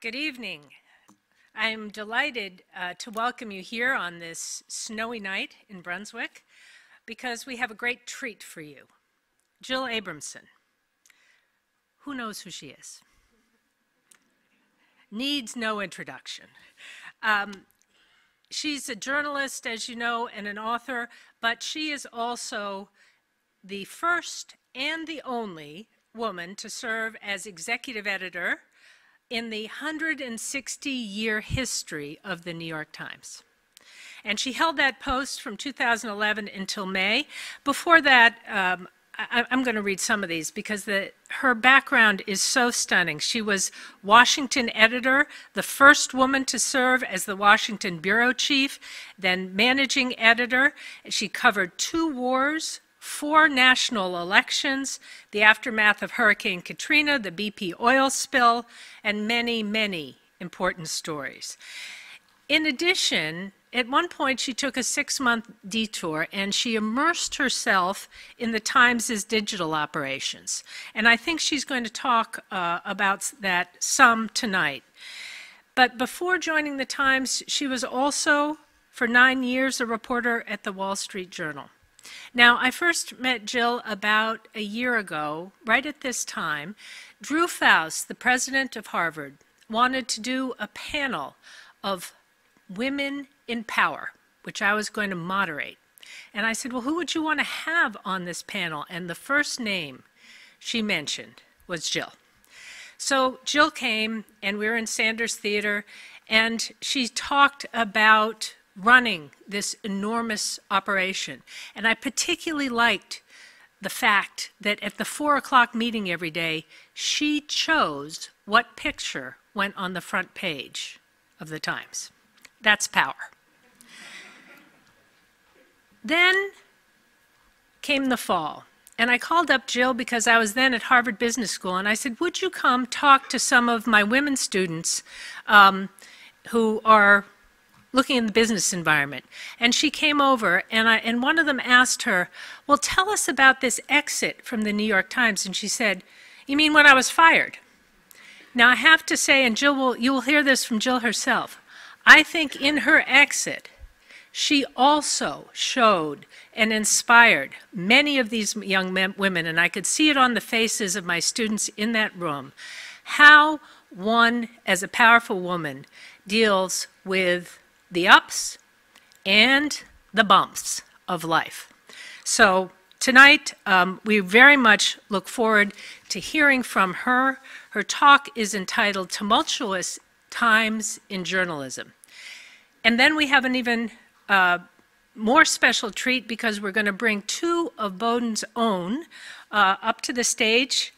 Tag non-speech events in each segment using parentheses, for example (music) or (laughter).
Good evening. I'm delighted uh, to welcome you here on this snowy night in Brunswick because we have a great treat for you. Jill Abramson. Who knows who she is? Needs no introduction. Um, she's a journalist, as you know, and an author, but she is also the first and the only woman to serve as executive editor in the 160 year history of the New York Times. And she held that post from 2011 until May. Before that, um, I, am going to read some of these because the, her background is so stunning. She was Washington editor, the first woman to serve as the Washington bureau chief, then managing editor. She covered two wars, four national elections, the aftermath of Hurricane Katrina, the BP oil spill, and many, many important stories. In addition, at one point she took a six month detour and she immersed herself in the Times' digital operations. And I think she's going to talk uh, about that some tonight. But before joining the Times, she was also, for nine years, a reporter at the Wall Street Journal. Now, I first met Jill about a year ago, right at this time. Drew Faust, the president of Harvard, wanted to do a panel of women in power, which I was going to moderate. And I said, Well, who would you want to have on this panel? And the first name she mentioned was Jill. So Jill came, and we were in Sanders Theater, and she talked about running this enormous operation. And I particularly liked the fact that at the four o'clock meeting every day, she chose what picture went on the front page of the Times. That's power. Then came the fall. And I called up Jill because I was then at Harvard Business School, and I said, Would you come talk to some of my women students um, who are looking in the business environment. And she came over, and, I, and one of them asked her, Well, tell us about this exit from the New York Times. And she said, You mean when I was fired? Now, I have to say, and Jill will, you will hear this from Jill herself, I think in her exit, she also showed and inspired many of these young men, women, and I could see it on the faces of my students in that room, how one, as a powerful woman, deals with the ups and the bumps of life. So tonight, um, we very much look forward to hearing from her. Her talk is entitled Tumultuous Times in Journalism. And then we have an even uh, more special treat because we're going to bring two of Bowdoin's own uh, up to the stage.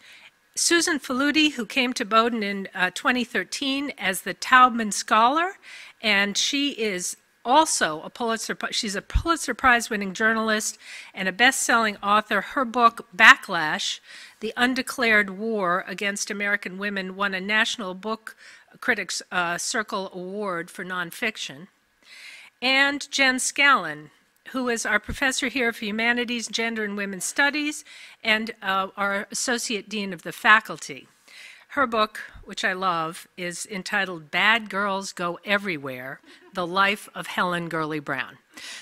Susan Faludi, who came to Bowdoin in uh, 2013 as the Tallman Scholar, and she is also a Pulitzer, she's a Pulitzer Prize winning journalist and a best selling author. Her book, Backlash The Undeclared War Against American Women, won a National Book Critics uh, Circle Award for nonfiction. And Jen Scanlon, who is our professor here for Humanities, Gender, and Women's Studies, and uh, our Associate Dean of the Faculty. Her book, which I love, is entitled Bad Girls Go Everywhere The Life of Helen Gurley Brown.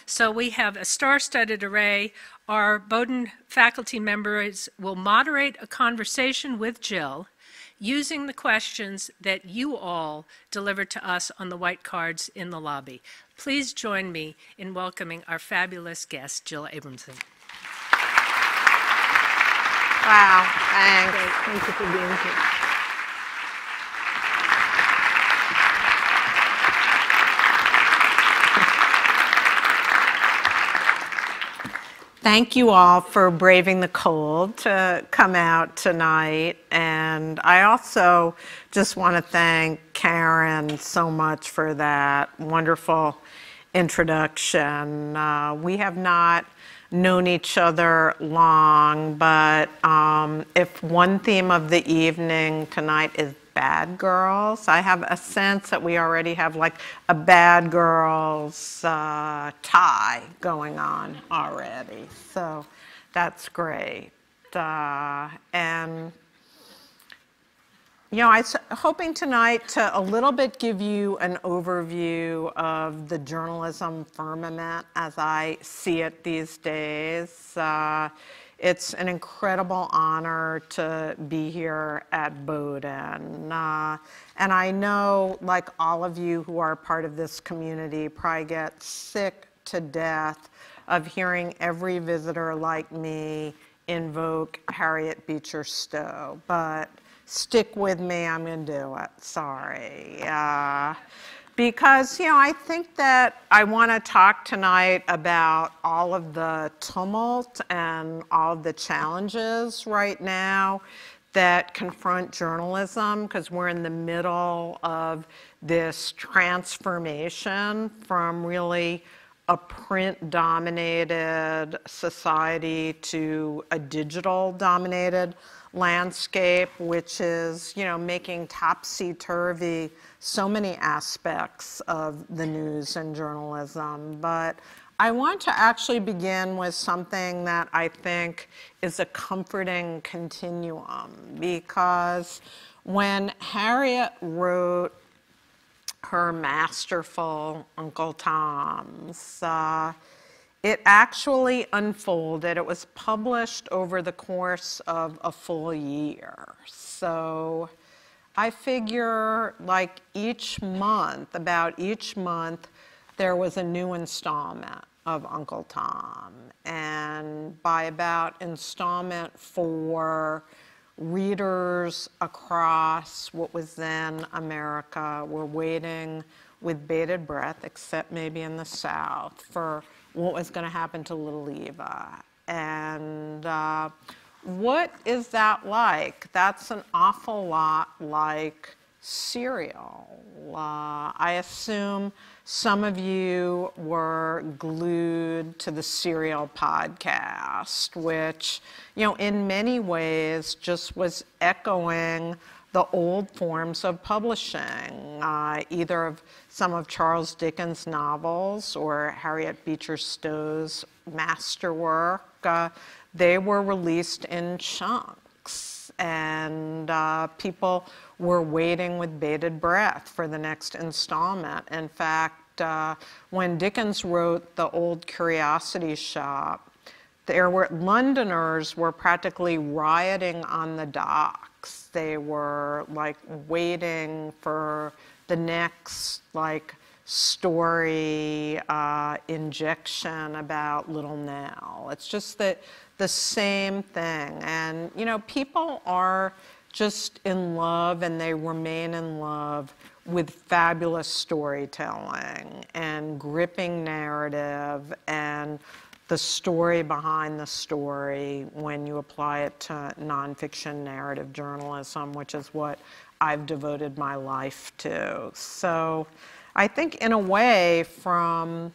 So we have a star studded array. Our Bowdoin faculty members will moderate a conversation with Jill using the questions that you all delivered to us on the white cards in the lobby. Please join me in welcoming our fabulous guest, Jill Abramson. Wow, thanks. Great. Thank you for being here. Thank you all for braving the cold to come out tonight. And I also just want to thank Karen so much for that wonderful introduction. Uh, we have not known each other long, but um, if one theme of the evening tonight is bad girls. I have a sense that we already have like a bad girls uh, tie going on already. So that's great. Uh, and you know, I was hoping tonight to a little bit give you an overview of the journalism firmament as I see it these days. Uh, it's an incredible honor to be here at Bowdoin. Uh, and I know, like all of you who are part of this community, probably get sick to death of hearing every visitor like me invoke Harriet Beecher Stowe. But stick with me, I'm going to do it. Sorry. Uh, because, you know, I think that I want to talk tonight about all of the tumult and all of the challenges right now that confront journalism because we're in the middle of this transformation from really a print dominated society to a digital dominated landscape, which is, you know, making topsy-turvy so many aspects of the news and journalism. But I want to actually begin with something that I think is a comforting continuum because when Harriet wrote her masterful Uncle Tom's, uh, it actually unfolded. It was published over the course of a full year. So I figure like each month, about each month, there was a new installment of Uncle Tom. And by about installment four, readers across what was then America were waiting with bated breath, except maybe in the South, for what was going to happen to little Eva. And uh, what is that like? That's an awful lot like Serial. Uh, I assume some of you were glued to the Serial podcast, which, you know, in many ways just was echoing the old forms of publishing, uh, either of some of Charles Dickens' novels or Harriet Beecher Stowe's masterwork. Uh, they were released in chunks, and uh, people were waiting with bated breath for the next installment. In fact, uh, when Dickens wrote The Old Curiosity Shop, there were Londoners were practically rioting on the docks. They were like waiting for the next like story uh, injection about Little Nell. It's just that the same thing, and you know people are just in love and they remain in love with fabulous storytelling and gripping narrative and the story behind the story when you apply it to nonfiction narrative journalism, which is what I've devoted my life to. So I think, in a way, from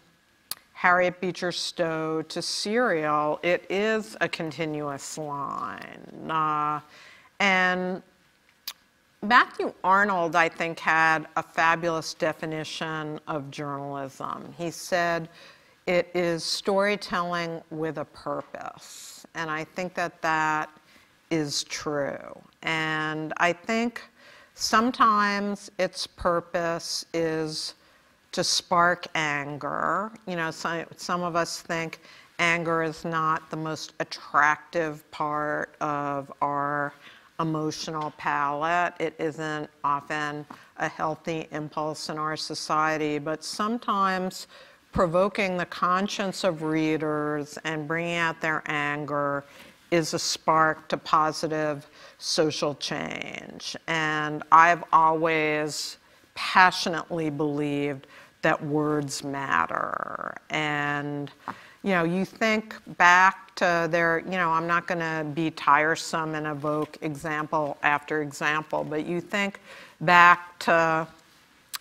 Harriet Beecher Stowe to Serial, it is a continuous line. Uh, and Matthew Arnold, I think, had a fabulous definition of journalism. He said, it is storytelling with a purpose. And I think that that is true. And I think sometimes its purpose is to spark anger. You know, some, some of us think anger is not the most attractive part of our emotional palette. It isn't often a healthy impulse in our society, but sometimes provoking the conscience of readers and bringing out their anger is a spark to positive social change. And I've always passionately believed that words matter. And, you know, you think back to their, you know, I'm not going to be tiresome and evoke example after example, but you think back to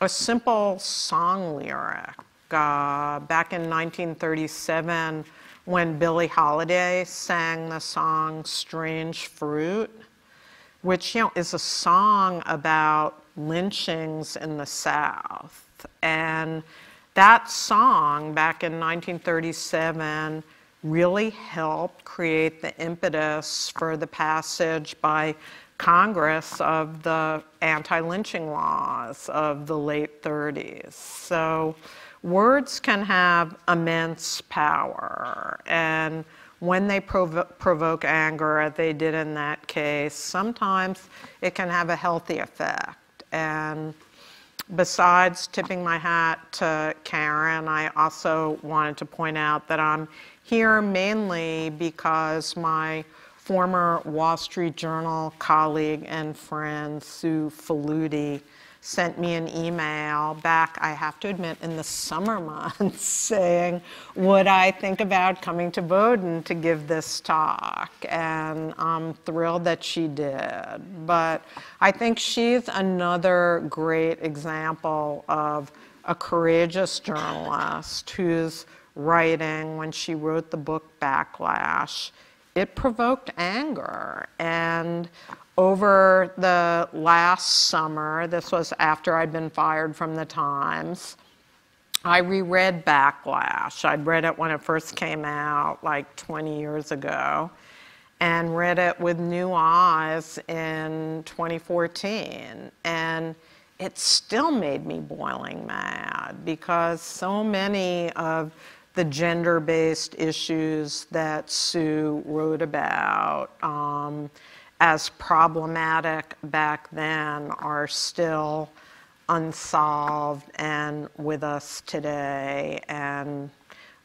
a simple song lyric uh, back in 1937 when Billie Holiday sang the song Strange Fruit, which you know is a song about lynchings in the South. And that song back in 1937 really helped create the impetus for the passage by Congress of the anti-lynching laws of the late 30s. So words can have immense power. And when they provo provoke anger, as they did in that case, sometimes it can have a healthy effect. And besides tipping my hat to Karen, I also wanted to point out that I'm here mainly because my former Wall Street Journal colleague and friend, Sue Faludi, sent me an email back, I have to admit, in the summer months (laughs) saying, would I think about coming to Bowdoin to give this talk? And I'm thrilled that she did. But I think she's another great example of a courageous journalist who's writing when she wrote the book Backlash. It provoked anger. And over the last summer, this was after I'd been fired from the Times, I reread Backlash. I'd read it when it first came out, like 20 years ago, and read it with new eyes in 2014. And it still made me boiling mad because so many of the gender based issues that Sue wrote about. Um, as problematic back then are still unsolved and with us today. And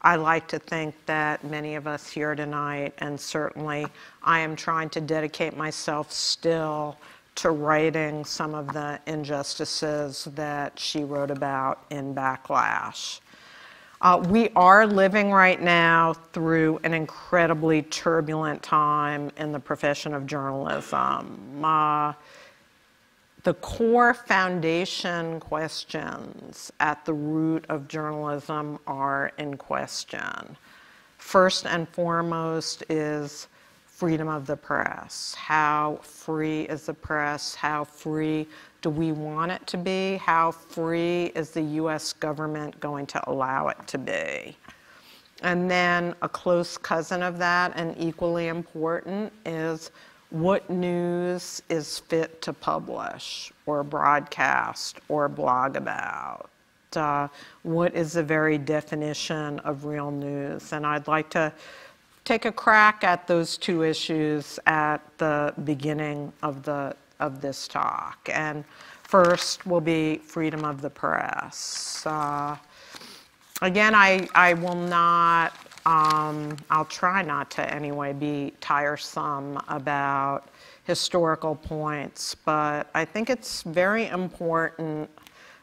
I like to think that many of us here tonight, and certainly I am trying to dedicate myself still to writing some of the injustices that she wrote about in Backlash. Uh, we are living right now through an incredibly turbulent time in the profession of journalism. Uh, the core foundation questions at the root of journalism are in question. First and foremost is freedom of the press. How free is the press? How free do we want it to be? How free is the US government going to allow it to be? And then a close cousin of that, and equally important, is what news is fit to publish or broadcast or blog about? Uh, what is the very definition of real news? And I'd like to take a crack at those two issues at the beginning of, the, of this talk. And first will be freedom of the press. Uh, again, I, I will not, um, I'll try not to anyway be tiresome about historical points, but I think it's very important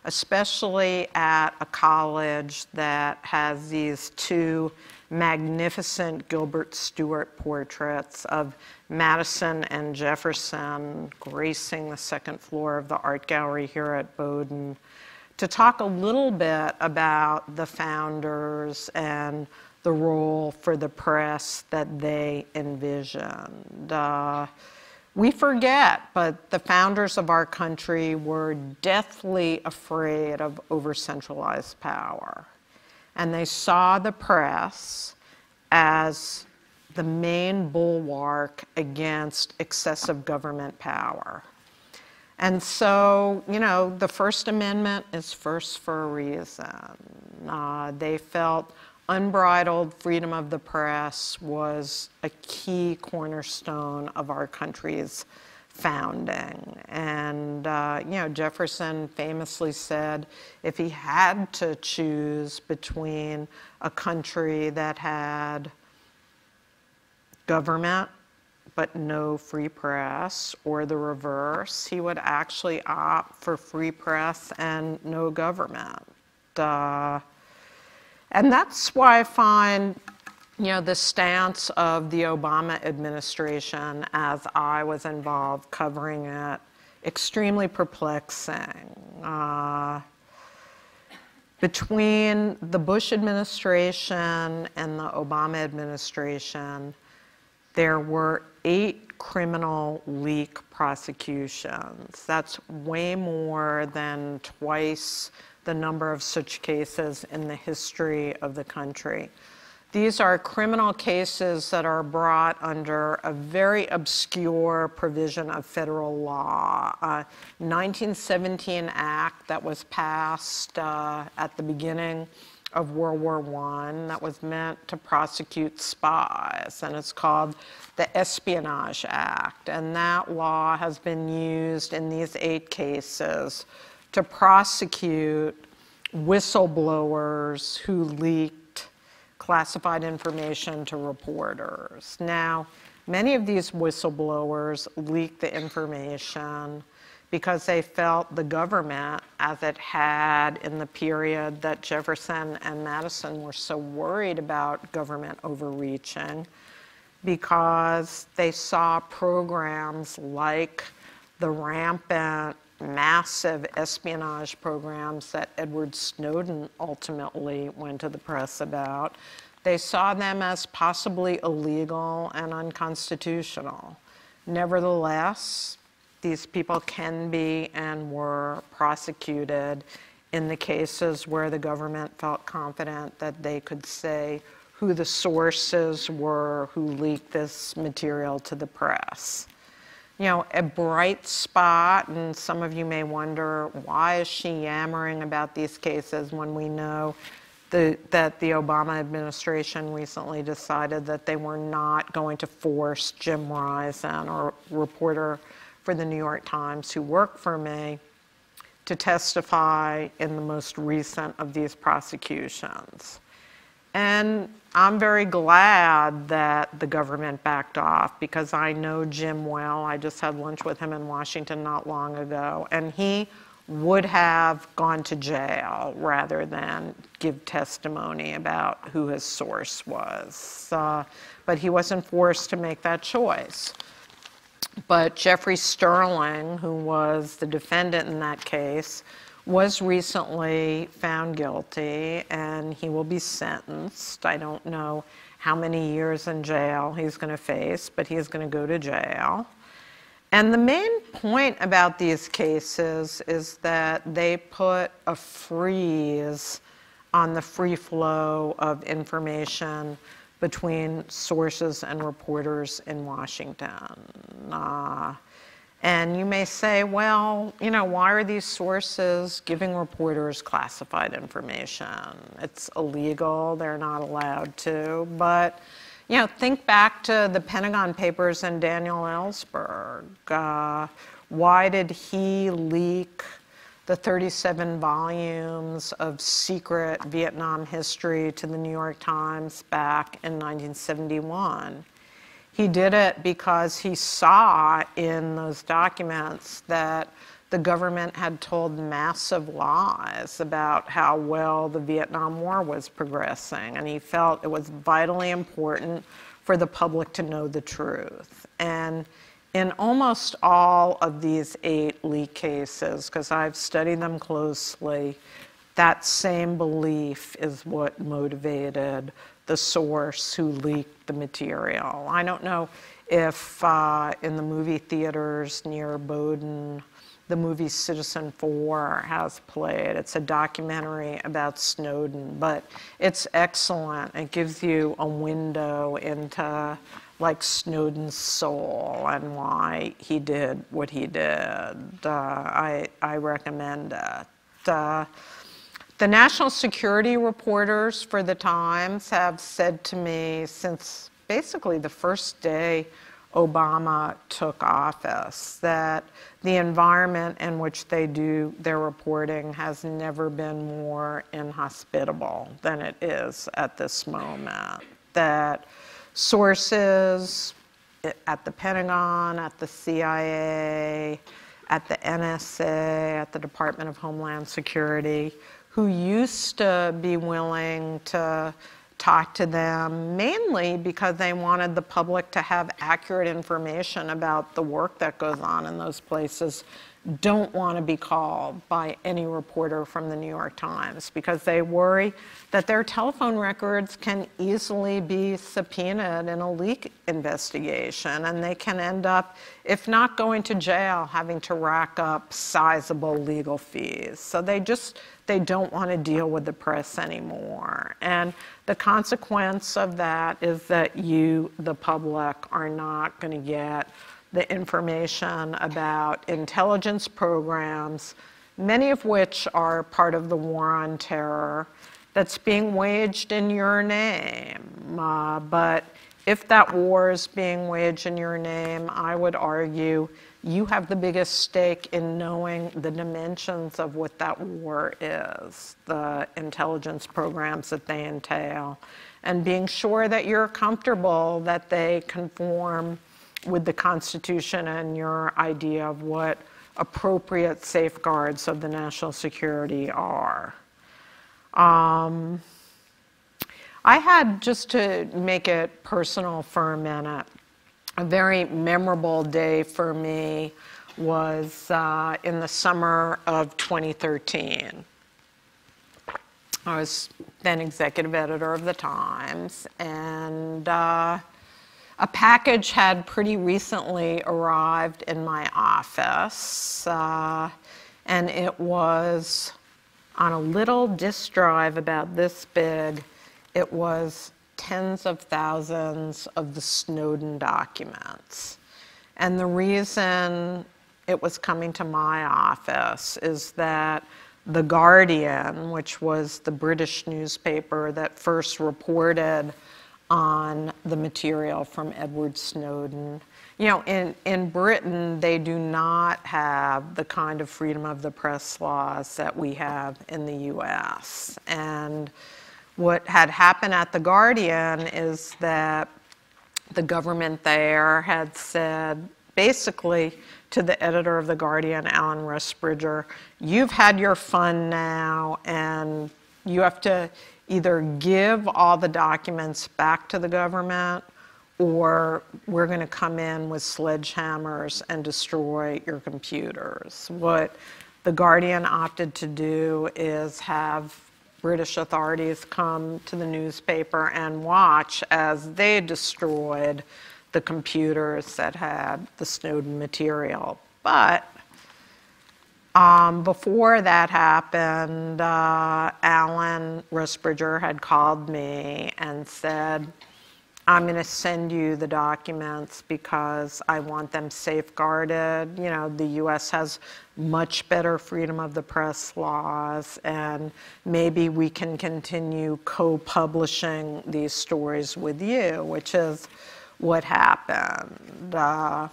especially at a college that has these two magnificent Gilbert Stuart portraits of Madison and Jefferson gracing the second floor of the art gallery here at Bowdoin to talk a little bit about the founders and the role for the press that they envisioned. Uh, we forget, but the founders of our country were deathly afraid of over centralized power. And they saw the press as the main bulwark against excessive government power. And so, you know, the First Amendment is first for a reason. Uh, they felt unbridled freedom of the press was a key cornerstone of our country's founding. And, uh, you know, Jefferson famously said if he had to choose between a country that had government but no free press, or the reverse, he would actually opt for free press and no government. Uh, and that's why I find, you know, the stance of the Obama administration as I was involved covering it extremely perplexing. Uh, between the Bush administration and the Obama administration, there were eight criminal leak prosecutions. That's way more than twice the number of such cases in the history of the country. These are criminal cases that are brought under a very obscure provision of federal law, a 1917 act that was passed uh, at the beginning of World War I that was meant to prosecute spies, and it's called the Espionage Act. And that law has been used in these eight cases to prosecute whistleblowers who leaked classified information to reporters. Now, many of these whistleblowers leaked the information because they felt the government, as it had in the period that Jefferson and Madison were so worried about government overreaching, because they saw programs like the rampant, massive espionage programs that Edward Snowden ultimately went to the press about. They saw them as possibly illegal and unconstitutional. Nevertheless, these people can be and were prosecuted in the cases where the government felt confident that they could say who the sources were who leaked this material to the press. You know, a bright spot, and some of you may wonder why is she yammering about these cases when we know the, that the Obama administration recently decided that they were not going to force Jim Risen, or reporter for the New York Times who worked for me, to testify in the most recent of these prosecutions. And I'm very glad that the government backed off because I know Jim well. I just had lunch with him in Washington not long ago, and he would have gone to jail rather than give testimony about who his source was. Uh, but he wasn't forced to make that choice. But Jeffrey Sterling, who was the defendant in that case, was recently found guilty and he will be sentenced. I don't know how many years in jail he's going to face, but he is going to go to jail. And the main point about these cases is that they put a freeze on the free flow of information between sources and reporters in Washington. Uh, and you may say, well, you know, why are these sources giving reporters classified information? It's illegal, they're not allowed to. But, you know, think back to the Pentagon Papers and Daniel Ellsberg. Uh, why did he leak the 37 volumes of secret Vietnam history to the New York Times back in 1971? He did it because he saw in those documents that the government had told massive lies about how well the Vietnam War was progressing, and he felt it was vitally important for the public to know the truth. And in almost all of these eight leak cases, because I've studied them closely, that same belief is what motivated the source who leaked the material. I don't know if uh, in the movie theaters near Bowdoin, the movie Citizen Four has played. It's a documentary about Snowden, but it's excellent. It gives you a window into like Snowden's soul and why he did what he did. Uh, I, I recommend it. Uh, the national security reporters for the Times have said to me since basically the first day Obama took office that the environment in which they do their reporting has never been more inhospitable than it is at this moment. That sources at the Pentagon, at the CIA, at the NSA, at the Department of Homeland Security, who used to be willing to talk to them mainly because they wanted the public to have accurate information about the work that goes on in those places don't want to be called by any reporter from the New York Times because they worry that their telephone records can easily be subpoenaed in a leak investigation and they can end up, if not going to jail, having to rack up sizable legal fees. So they just they don't want to deal with the press anymore. And the consequence of that is that you, the public, are not going to get the information about intelligence programs, many of which are part of the war on terror that's being waged in your name. Uh, but if that war is being waged in your name, I would argue you have the biggest stake in knowing the dimensions of what that war is, the intelligence programs that they entail, and being sure that you're comfortable that they conform with the Constitution and your idea of what appropriate safeguards of the national security are. Um, I had, just to make it personal for a minute, a very memorable day for me was uh, in the summer of 2013. I was then executive editor of the Times, and uh, a package had pretty recently arrived in my office, uh, and it was on a little disk drive about this big. It was tens of thousands of the Snowden documents. And the reason it was coming to my office is that The Guardian, which was the British newspaper that first reported on the material from Edward Snowden, you know, in, in Britain, they do not have the kind of freedom of the press laws that we have in the US. And what had happened at The Guardian is that the government there had said basically to the editor of The Guardian, Alan Rusbridger, you've had your fun now and you have to either give all the documents back to the government or we're going to come in with sledgehammers and destroy your computers. What The Guardian opted to do is have British authorities come to the newspaper and watch as they destroyed the computers that had the Snowden material. But um, before that happened, uh, Alan Rusbridger had called me and said, I'm going to send you the documents because I want them safeguarded. You know, the US has much better freedom of the press laws, and maybe we can continue co publishing these stories with you, which is what happened. Uh,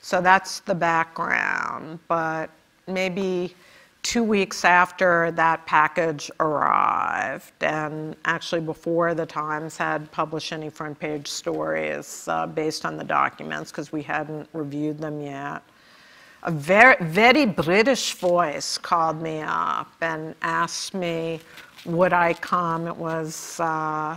so that's the background. But maybe two weeks after that package arrived, and actually before the Times had published any front page stories uh, based on the documents, because we hadn't reviewed them yet, a very, very British voice called me up and asked me would I come. It was uh,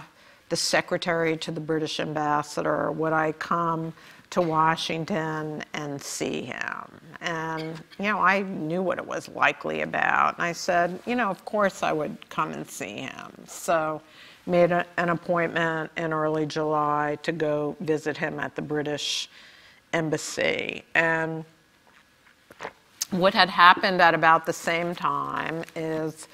the secretary to the British ambassador. Would I come to Washington and see him? And, you know, I knew what it was likely about. And I said, you know, of course I would come and see him. So made a, an appointment in early July to go visit him at the British embassy. And what had happened at about the same time is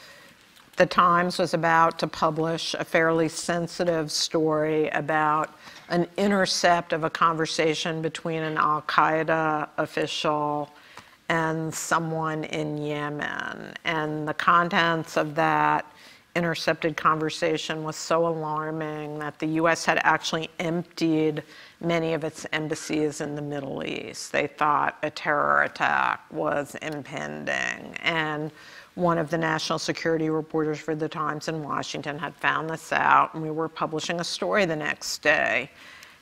the Times was about to publish a fairly sensitive story about an intercept of a conversation between an Al Qaeda official and someone in Yemen. And the contents of that intercepted conversation was so alarming that the US had actually emptied many of its embassies in the Middle East. They thought a terror attack was impending. And one of the national security reporters for the Times in Washington had found this out, and we were publishing a story the next day.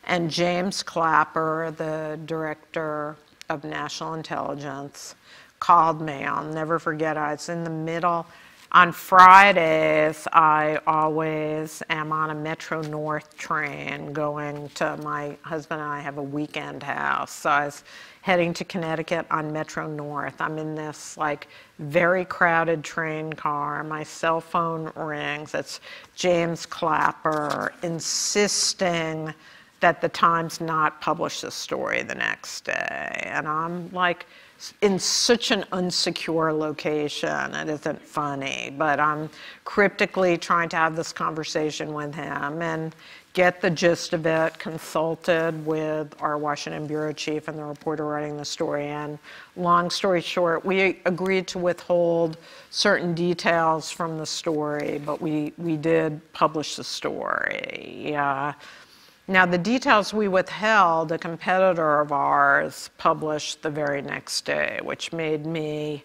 And James Clapper, the director of national intelligence called me. I'll never forget. I was in the middle on Fridays, I always am on a Metro North train going to my husband and I have a weekend house. So I was heading to Connecticut on Metro North. I'm in this like very crowded train car. My cell phone rings. It's James Clapper insisting that the Times not publish the story the next day. And I'm like, in such an unsecure location. It isn't funny, but I'm cryptically trying to have this conversation with him and get the gist of it, consulted with our Washington bureau chief and the reporter writing the story. And long story short, we agreed to withhold certain details from the story, but we, we did publish the story. Now, the details we withheld, a competitor of ours published the very next day, which made me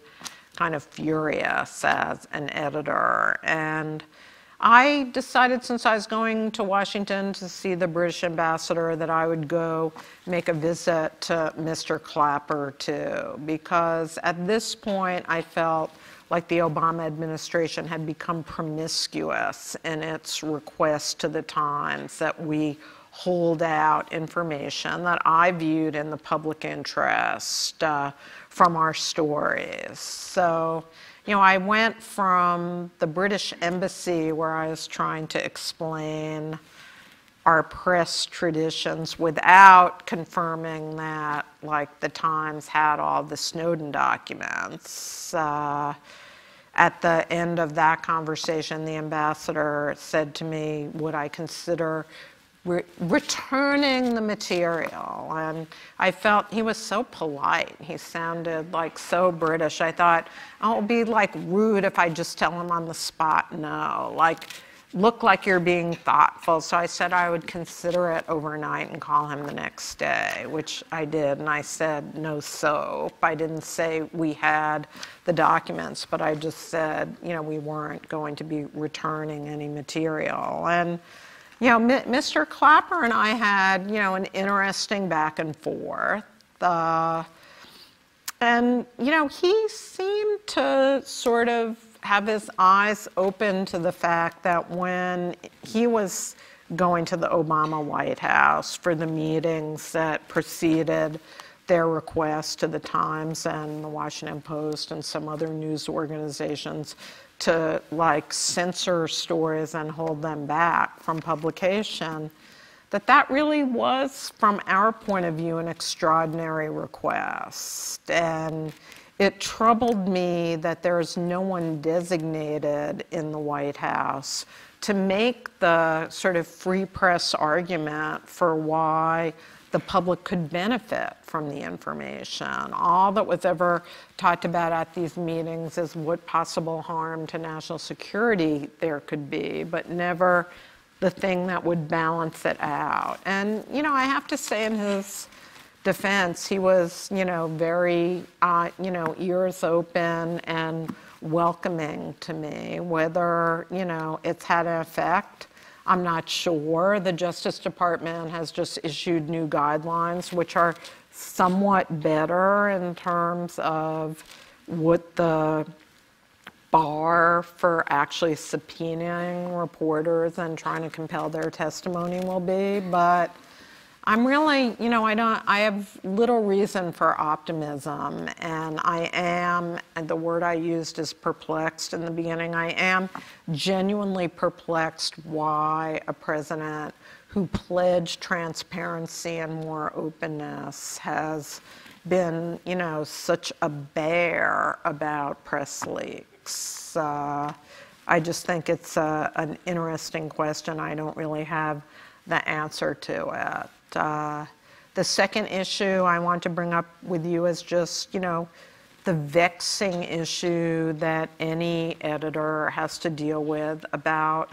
kind of furious as an editor. And I decided, since I was going to Washington to see the British ambassador, that I would go make a visit to Mr. Clapper too, because at this point I felt like the Obama administration had become promiscuous in its request to the Times that we hold out information that I viewed in the public interest uh, from our stories. So, you know, I went from the British Embassy where I was trying to explain our press traditions without confirming that, like, the Times had all the Snowden documents. Uh, at the end of that conversation, the ambassador said to me, Would I consider re- returning the material. And I felt he was so polite. He sounded like so British. I thought, oh, it'll be like rude if I just tell him on the spot no. Like, look like you're being thoughtful. So I said I would consider it overnight and call him the next day, which I did. And I said, no soap. I didn't say we had the documents, but I just said, you know, we weren't going to be returning any material. And you know, Mr. Clapper and I had, you know, an interesting back and forth. Uh, and, you know, he seemed to sort of have his eyes open to the fact that when he was going to the Obama White House for the meetings that preceded their request to the Times and the Washington Post and some other news organizations to like censor stories and hold them back from publication, that that really was, from our point of view, an extraordinary request. And it troubled me that there's no one designated in the White House to make the sort of free press argument for why the public could benefit from the information. All that was ever talked about at these meetings is what possible harm to national security there could be, but never the thing that would balance it out. And, you know, I have to say in his defense, he was, you know, very, uh, you know, ears open and welcoming to me. Whether, you know, it's had an effect I'm not sure. The Justice Department has just issued new guidelines, which are somewhat better in terms of what the bar for actually subpoenaing reporters and trying to compel their testimony will be. But I'm really, you know, I don't, I have little reason for optimism, and I am, and the word I used is perplexed in the beginning, I am genuinely perplexed why a president who pledged transparency and more openness has been, you know, such a bear about press leaks. Uh, I just think it's a, an interesting question. I don't really have the answer to it. Uh, the second issue I want to bring up with you is just, you know, the vexing issue that any editor has to deal with about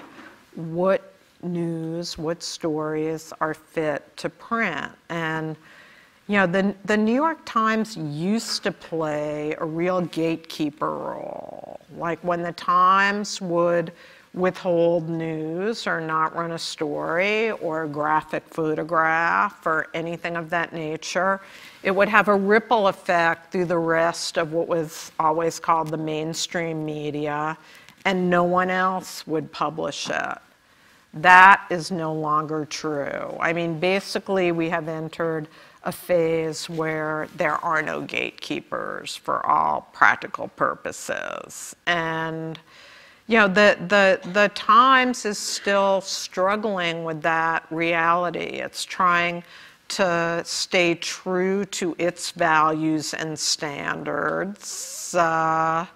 what news, what stories are fit to print. And, you know, the, the New York Times used to play a real gatekeeper role. Like when the Times would withhold news or not run a story or a graphic photograph or anything of that nature, it would have a ripple effect through the rest of what was always called the mainstream media and no one else would publish it. That is no longer true. I mean, basically, we have entered a phase where there are no gatekeepers for all practical purposes. And you know, the, the, the Times is still struggling with that reality. It's trying to stay true to its values and standards. Uh,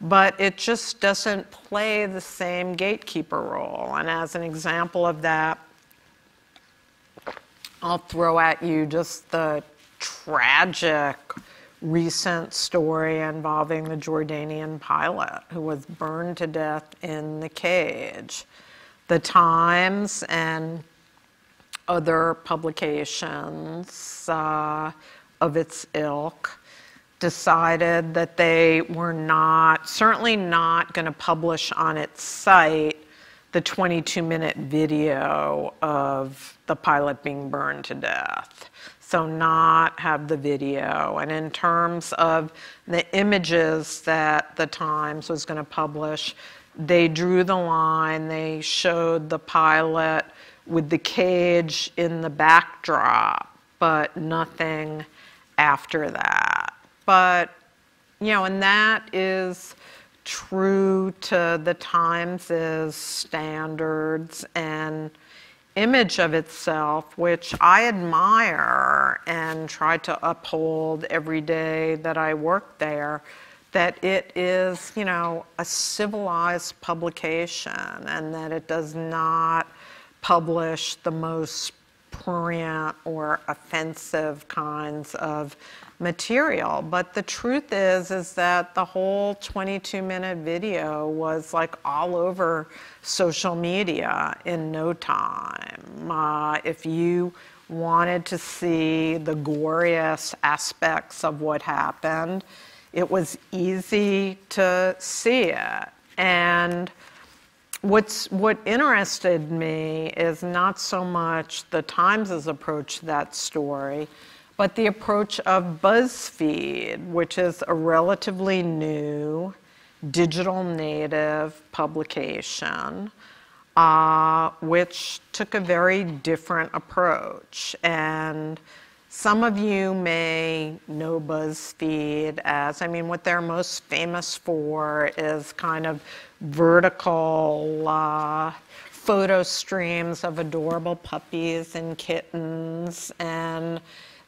but it just doesn't play the same gatekeeper role. And as an example of that, I'll throw at you just the tragic recent story involving the Jordanian pilot who was burned to death in the cage. The Times and other publications uh, of its ilk decided that they were not, certainly not going to publish on its site the 22 minute video of the pilot being burned to death. So, not have the video. And in terms of the images that the Times was going to publish, they drew the line. They showed the pilot with the cage in the backdrop, but nothing after that. But, you know, and that is true to the Times' standards and image of itself, which I admire and try to uphold every day that I work there, that it is, you know, a civilized publication and that it does not publish the most prurient or offensive kinds of material. But the truth is, is that the whole 22 minute video was like all over social media in no time. Uh, if you wanted to see the glorious aspects of what happened, it was easy to see it. And what's what interested me is not so much the Times' approach to that story, but the approach of BuzzFeed, which is a relatively new digital native publication, uh, which took a very different approach. And some of you may know BuzzFeed as, I mean, what they're most famous for is kind of vertical uh, photo streams of adorable puppies and kittens and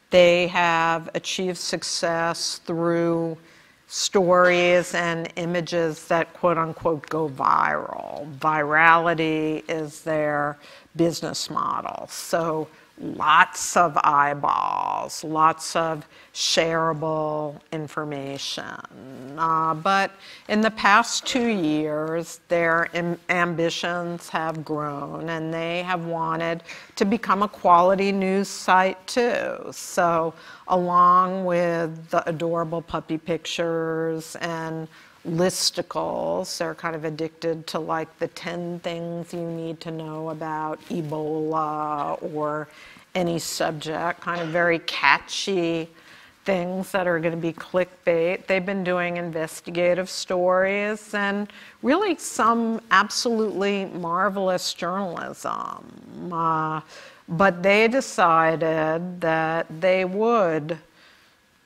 they have achieved success through stories and images that quote unquote go viral. Virality is their business model. So lots of eyeballs, lots of shareable information. Uh, but in the past two years, their ambitions have grown and they have wanted to become a quality news site too. So, along with the adorable puppy pictures and listicles. They're kind of addicted to like the 10 things you need to know about Ebola or any subject, kind of very catchy things that are going to be clickbait. They've been doing investigative stories and really some absolutely marvelous journalism. Uh, but they decided that they would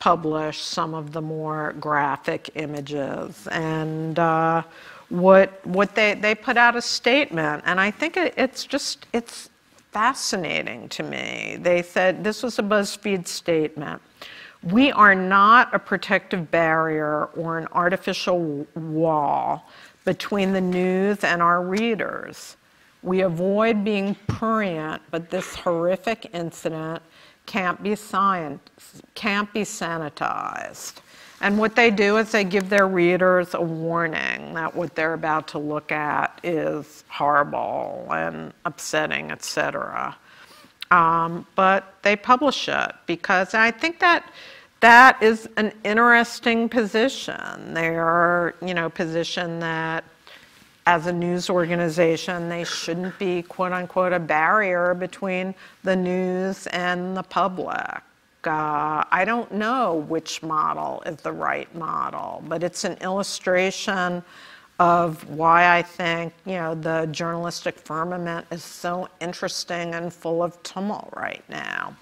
publish some of the more graphic images. And uh, what, what they, they put out a statement, and I think it, it's just, it's fascinating to me. They said, this was a BuzzFeed statement. We are not a protective barrier or an artificial wall between the news and our readers. We avoid being prurient, but this horrific incident can't be science, can't be sanitized. And what they do is they give their readers a warning that what they're about to look at is horrible and upsetting, etc. Um, but they publish it because I think that that is an interesting position. They are, you know, position that as a news organization, they shouldn't be, quote unquote, a barrier between the news and the public. Uh, I don't know which model is the right model, but it's an illustration of why I think, you know, the journalistic firmament is so interesting and full of tumult right now.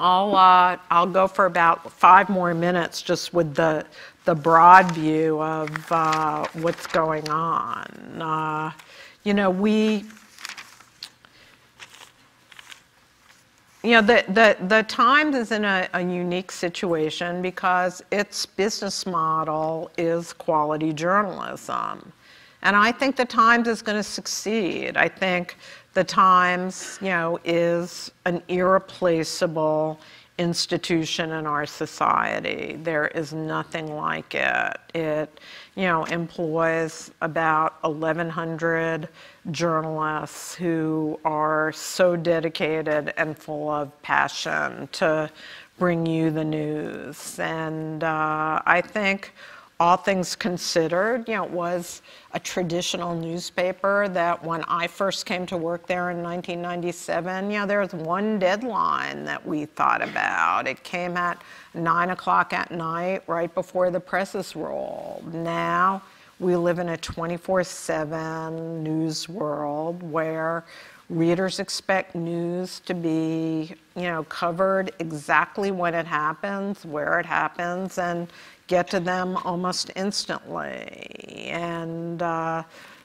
I'll, uh, I'll go for about five more minutes just with the, the broad view of uh, what's going on. Uh, you know, we, you know, the, the, the Times is in a, a unique situation because its business model is quality journalism. And I think the Times is going to succeed. I think the Times, you know, is an irreplaceable institution in our society. There is nothing like it. It, you know, employs about 1,100 journalists who are so dedicated and full of passion to bring you the news. And uh, I think all things considered, you know, it was a traditional newspaper that when I first came to work there in 1997, you know, there was one deadline that we thought about. It came at nine o'clock at night, right before the presses rolled. Now we live in a 24 7 news world where readers expect news to be, you know, covered exactly when it happens, where it happens, and get to them almost instantly. And uh,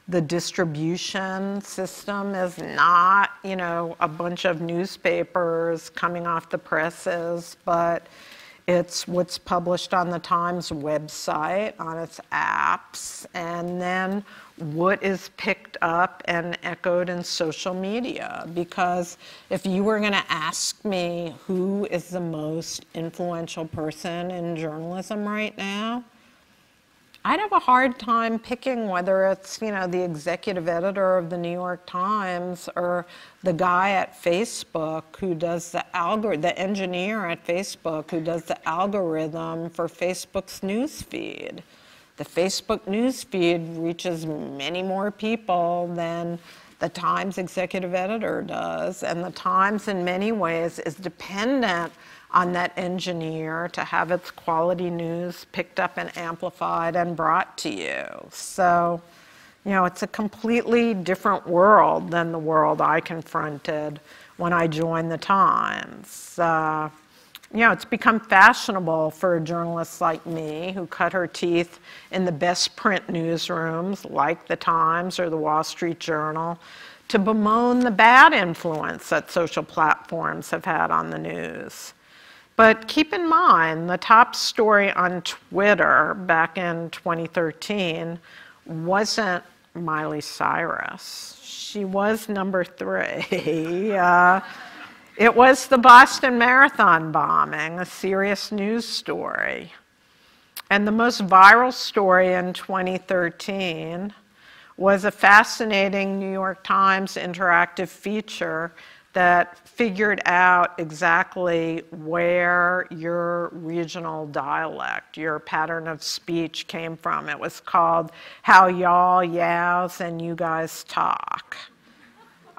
the distribution system is not, you know, a bunch of newspapers coming off the presses, but it's what's published on the Times website, on its apps, and then what is picked up and echoed in social media. Because if you were going to ask me who is the most influential person in journalism right now, I'd have a hard time picking whether it's, you know, the executive editor of the New York Times or the guy at Facebook who does the algorithm, the engineer at Facebook who does the algorithm for Facebook's news feed. The Facebook news feed reaches many more people than the Times executive editor does, and the Times in many ways is dependent on that engineer to have its quality news picked up and amplified and brought to you. So, you know, it's a completely different world than the world I confronted when I joined the Times. Uh, you know, it's become fashionable for journalists like me who cut her teeth in the best print newsrooms like the Times or the Wall Street Journal to bemoan the bad influence that social platforms have had on the news. But keep in mind, the top story on Twitter back in 2013 wasn't Miley Cyrus. She was number three. (laughs) Uh, it was the Boston Marathon bombing, a serious news story. And the most viral story in 2013 was a fascinating New York Times interactive feature that figured out exactly where your regional dialect, your pattern of speech came from. It was called How Y'all Youse and You Guys Talk.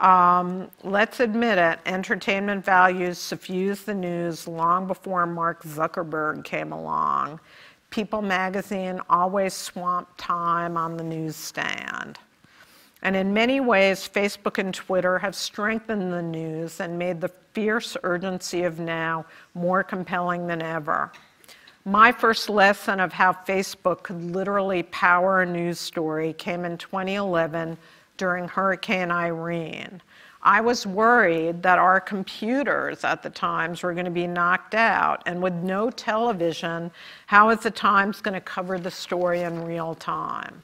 Um, let's admit it, entertainment values suffused the news long before Mark Zuckerberg came along. People magazine always swamped time on the newsstand. And in many ways, Facebook and Twitter have strengthened the news and made the fierce urgency of now more compelling than ever. My first lesson of how Facebook could literally power a news story came in 2011 during Hurricane Irene. I was worried that our computers at the Times were going to be knocked out, and with no television, how is the Times going to cover the story in real time?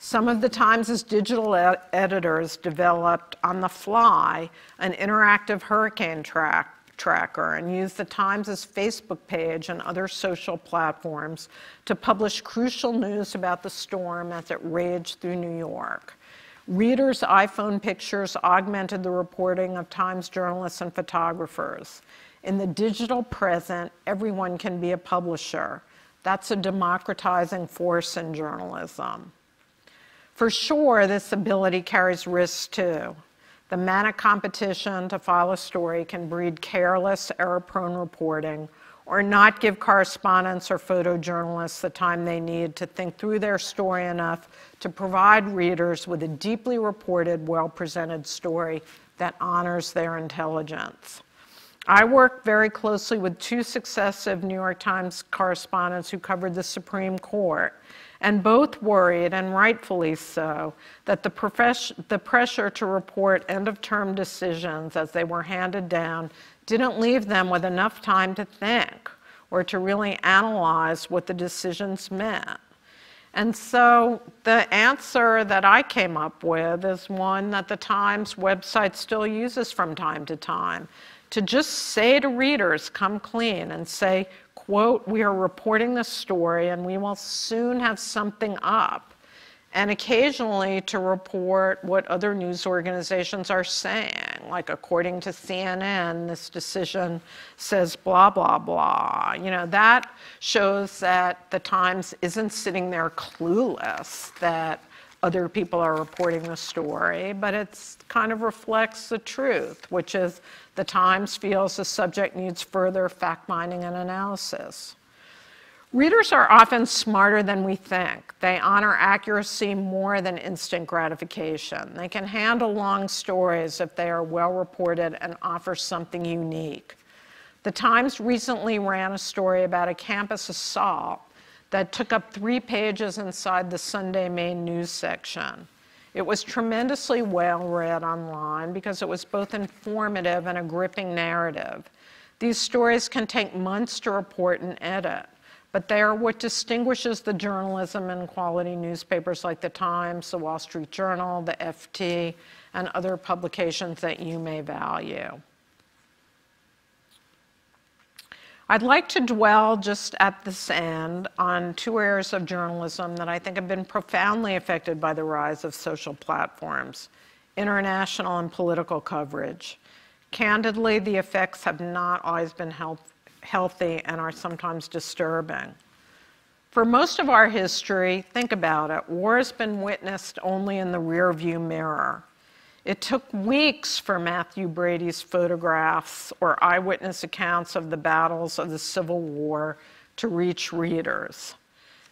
Some of the Times' digital ed editors developed on the fly an interactive hurricane track tracker and used the Times' Facebook page and other social platforms to publish crucial news about the storm as it raged through New York. Readers' iPhone pictures augmented the reporting of Times journalists and photographers. In the digital present, everyone can be a publisher. That's a democratizing force in journalism. For sure, this ability carries risks too. The manic competition to file a story can breed careless, error prone reporting or not give correspondents or photojournalists the time they need to think through their story enough to provide readers with a deeply reported, well presented story that honors their intelligence. I worked very closely with two successive New York Times correspondents who covered the Supreme Court, and both worried, and rightfully so, that the, the pressure to report end of term decisions as they were handed down didn't leave them with enough time to think or to really analyze what the decisions meant. And so the answer that I came up with is one that the Times website still uses from time to time to just say to readers, come clean and say, quote, we are reporting this story and we will soon have something up and occasionally to report what other news organizations are saying. Like, according to CNN, this decision says blah, blah, blah. You know, that shows that the Times isn't sitting there clueless that other people are reporting the story, but it kind of reflects the truth, which is the Times feels the subject needs further fact finding and analysis. Readers are often smarter than we think. They honor accuracy more than instant gratification. They can handle long stories if they are well reported and offer something unique. The Times recently ran a story about a campus assault that took up three pages inside the Sunday main news section. It was tremendously well read online because it was both informative and a gripping narrative. These stories can take months to report and edit but they are what distinguishes the journalism and quality newspapers like the Times, the Wall Street Journal, the FT, and other publications that you may value. I'd like to dwell just at this end on two areas of journalism that I think have been profoundly affected by the rise of social platforms international and political coverage. Candidly, the effects have not always been helpful healthy and are sometimes disturbing. For most of our history, think about it, war has been witnessed only in the rearview mirror. It took weeks for Mathew Brady's photographs or eyewitness accounts of the battles of the Civil War to reach readers.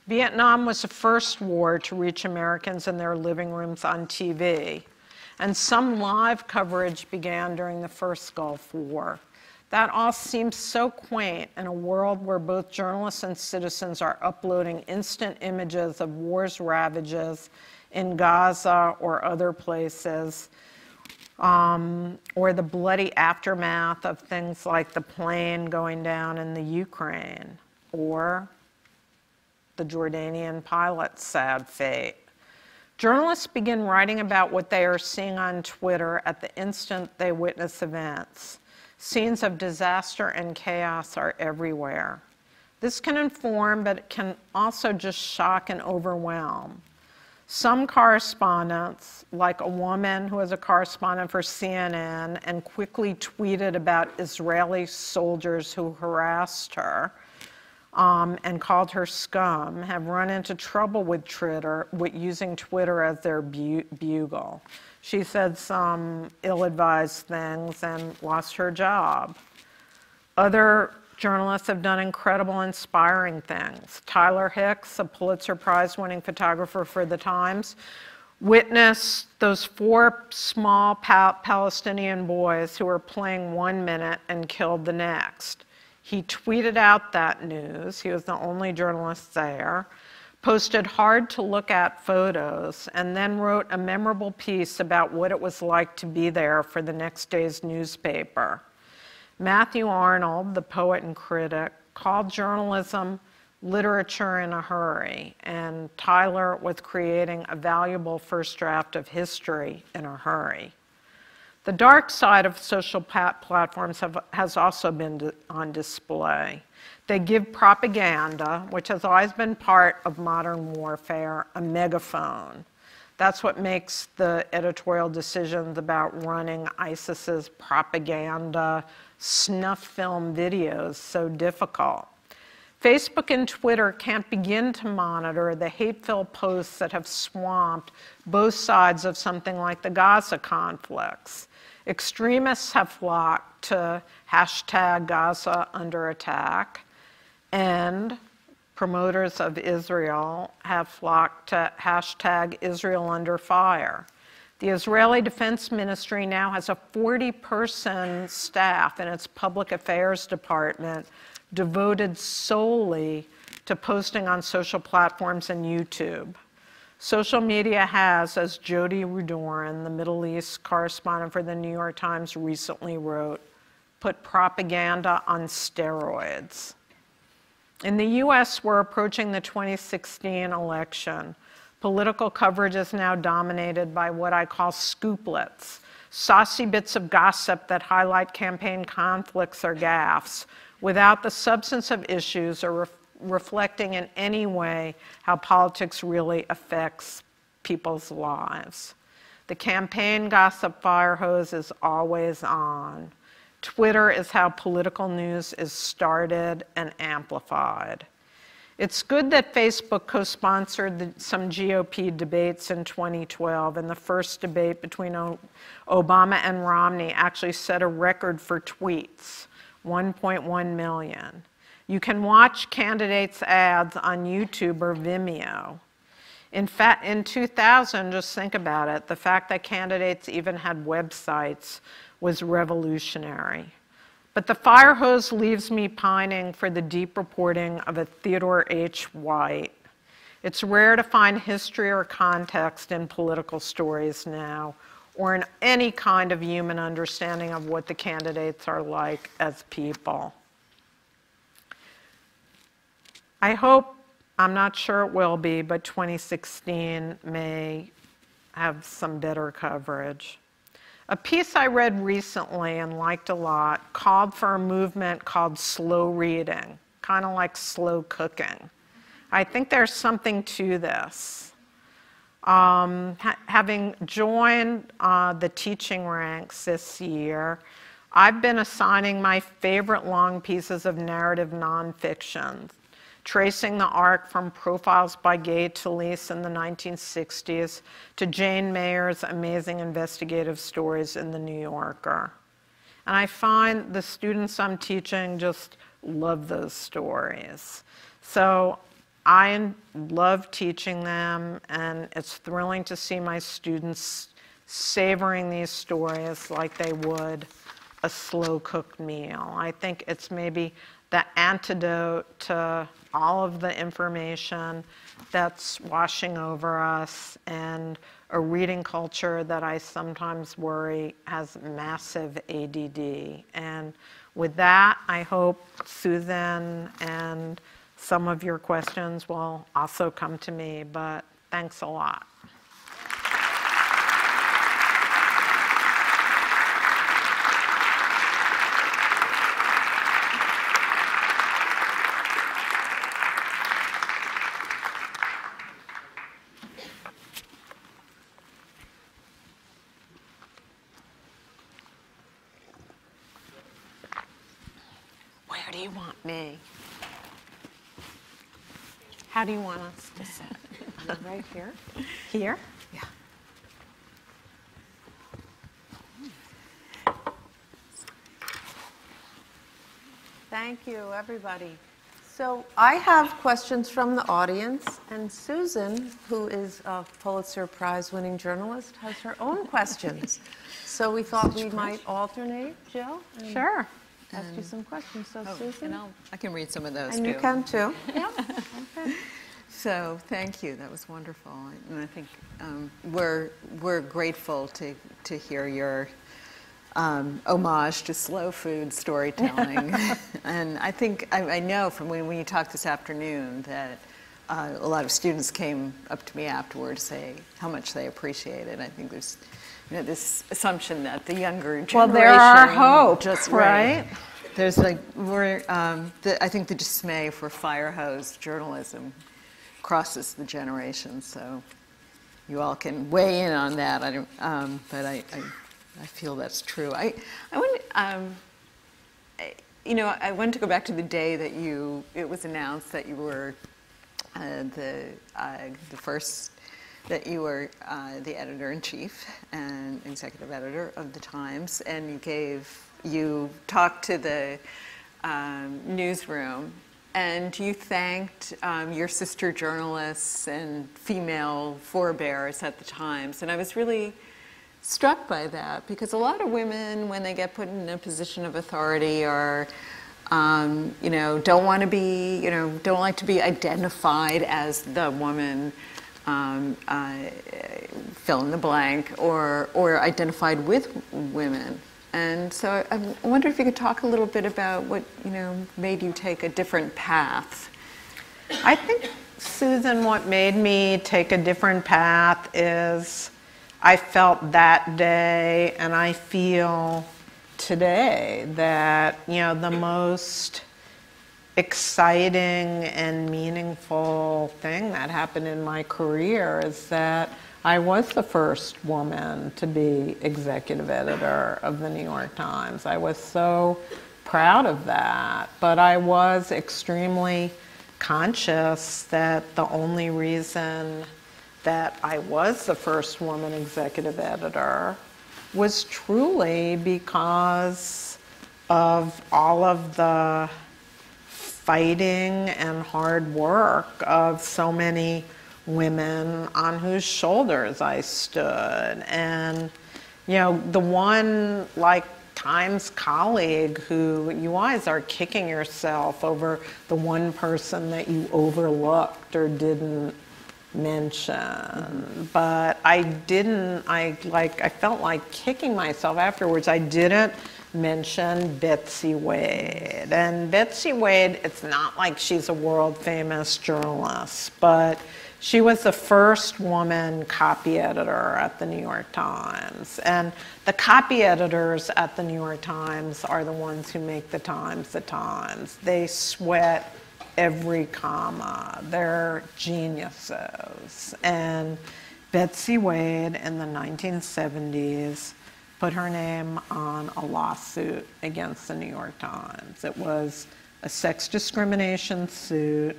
Vietnam was the first war to reach Americans in their living rooms on TV, and some live coverage began during the first Gulf War. That all seems so quaint in a world where both journalists and citizens are uploading instant images of war's ravages in Gaza or other places, um, or the bloody aftermath of things like the plane going down in the Ukraine, or the Jordanian pilot's sad fate. Journalists begin writing about what they are seeing on Twitter at the instant they witness events. Scenes of disaster and chaos are everywhere. This can inform, but it can also just shock and overwhelm. Some correspondents, like a woman who was a correspondent for CNN and quickly tweeted about Israeli soldiers who harassed her um, and called her scum, have run into trouble with Twitter, with using Twitter as their bu- bugle. She said some ill advised things and lost her job. Other journalists have done incredible, inspiring things. Tyler Hicks, a Pulitzer Prize winning photographer for The Times, witnessed those four small Palestinian boys who were playing one minute and killed the next. He tweeted out that news. He was the only journalist there posted hard to look at photos, and then wrote a memorable piece about what it was like to be there for the next day's newspaper. Matthew Arnold, the poet and critic, called journalism literature in a hurry, and Tyler was creating a valuable first draft of history in a hurry. The dark side of social platforms have, has also been on display. They give propaganda, which has always been part of modern warfare, a megaphone. That's what makes the editorial decisions about running ISIS's propaganda snuff film videos so difficult. Facebook and Twitter can't begin to monitor the hate-filled posts that have swamped both sides of something like the Gaza conflicts. Extremists have flocked to hashtag Gaza under attack, and promoters of Israel have flocked to hashtag Israel under fire. The Israeli Defense Ministry now has a 40 person staff in its public affairs department devoted solely to posting on social platforms and YouTube. Social media has, as Jodi Rudoren, the Middle East correspondent for the New York Times, recently wrote, put propaganda on steroids. In the US, we're approaching the 2016 election. Political coverage is now dominated by what I call scooplets, saucy bits of gossip that highlight campaign conflicts or gaffes without the substance of issues or reflecting in any way how politics really affects people's lives. The campaign gossip fire hose is always on. Twitter is how political news is started and amplified. It's good that Facebook co sponsored some GOP debates in 2012, and the first debate between o- Obama and Romney actually set a record for tweets 1.1 million. You can watch candidates' ads on YouTube or Vimeo. In fact, in 2000, just think about it, the fact that candidates even had websites was revolutionary. But the fire hose leaves me pining for the deep reporting of a Theodore H. White. It's rare to find history or context in political stories now, or in any kind of human understanding of what the candidates are like as people. I hope, I'm not sure it will be, but 2016 may have some better coverage. A piece I read recently and liked a lot called for a movement called slow reading, kind of like slow cooking. I think there's something to this. Um, ha- having joined uh, the teaching ranks this year, I've been assigning my favorite long pieces of narrative nonfiction tracing the arc from profiles by Gay Talese in the 1960s to Jane Mayer's amazing investigative stories in The New Yorker. And I find the students I'm teaching just love those stories. So I love teaching them, and it's thrilling to see my students savoring these stories like they would a slow cooked meal. I think it's maybe the antidote to all of the information that's washing over us and a reading culture that I sometimes worry has massive ADD. And with that, I hope Susan and some of your questions will also come to me, but thanks a lot. you want me? How do you want us to sit? right here? Here? Yeah. Thank you, everybody. So I have questions from the audience, and Susan, who is a Pulitzer Prize winning journalist, has her own questions. So we thought we might alternate, Jill? Sure ask you some questions. So Oh, Susan? I can read some of those And too. you can too. (laughs) Yeah. Okay. So, thank you, that was wonderful. And I think um, we're, we're grateful to, to hear your um, homage to slow food storytelling. (laughs) and I think, I, I know from when, when you talked this afternoon that uh, a lot of students came up to me afterward to say how much they appreciate it. I think there's you know, this assumption that the younger generation. Well, there are hope, just right? There's like we're um, the, I think the dismay for fire hose journalism crosses the generations. So you all can weigh in on that. I don't, um, but I, I, I feel that's true. I I want um, I, you know I want to go back to the day that you it was announced that you were uh, the uh, the first that you were uh, the editor in chief and executive editor of the Times, and you gave you talked to the um, newsroom, and you thanked um, your sister journalists and female forebears at the Times, and I was really struck by that because a lot of women, when they get put in a position of authority, are um, you know, don't want to be, you know, don't like to be identified as the woman, um, uh, fill in the blank, or, or identified with women. And so I wonder if you could talk a little bit about what, you know, made you take a different path. I think, Susan, what made me take a different path is I felt that day, and I feel today that you know the most exciting and meaningful thing that happened in my career is that I was the first woman to be executive editor of the New York Times. I was so proud of that, but I was extremely conscious that the only reason that I was the first woman executive editor was truly because of all of the fighting and hard work of so many women on whose shoulders I stood. And, you know, the one like Times colleague who you always are kicking yourself over the one person that you overlooked or didn't mention, mm-hmm. but I didn't, I like, I felt like kicking myself afterwards. I didn't mention Betsy Wade. And Betsy Wade, it's not like she's a world famous journalist, but she was the first woman copy editor at the New York Times. And the copy editors at the New York Times are the ones who make the Times the Times. They sweat every comma. They're geniuses. And Betsy Wade in the 1970s put her name on a lawsuit against the New York Times. It was a sex discrimination suit.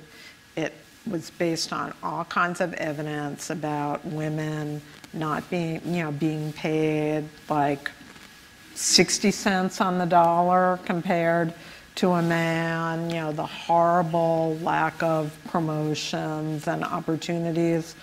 It was based on all kinds of evidence about women not being, you know, being paid like 60 cents on the dollar compared to a man, you know, the horrible lack of promotions and opportunities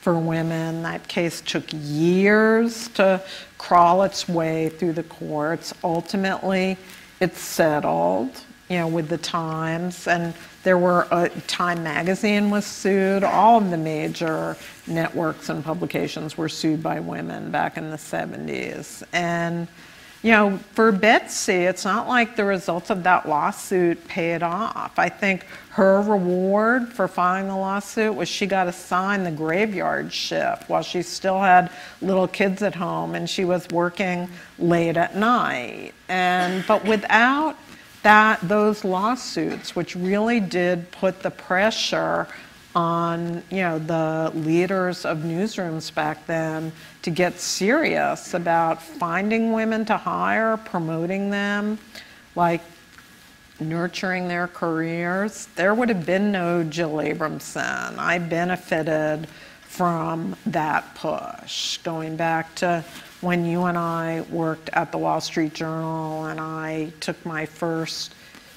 for women. That case took years to crawl its way through the courts. Ultimately, it settled, you know, with the Times, and there were uh, Time Magazine was sued. All of the major networks and publications were sued by women back in the 70s, and you know, for Betsy, it's not like the results of that lawsuit paid off. I think her reward for filing the lawsuit was she got assigned the graveyard shift while she still had little kids at home and she was working late at night. And but without that those lawsuits, which really did put the pressure on you know the leaders of newsrooms back then to get serious about finding women to hire, promoting them, like nurturing their careers. There would have been no Jill Abramson. I benefited from that push, going back to when you and I worked at the Wall Street Journal and I took my first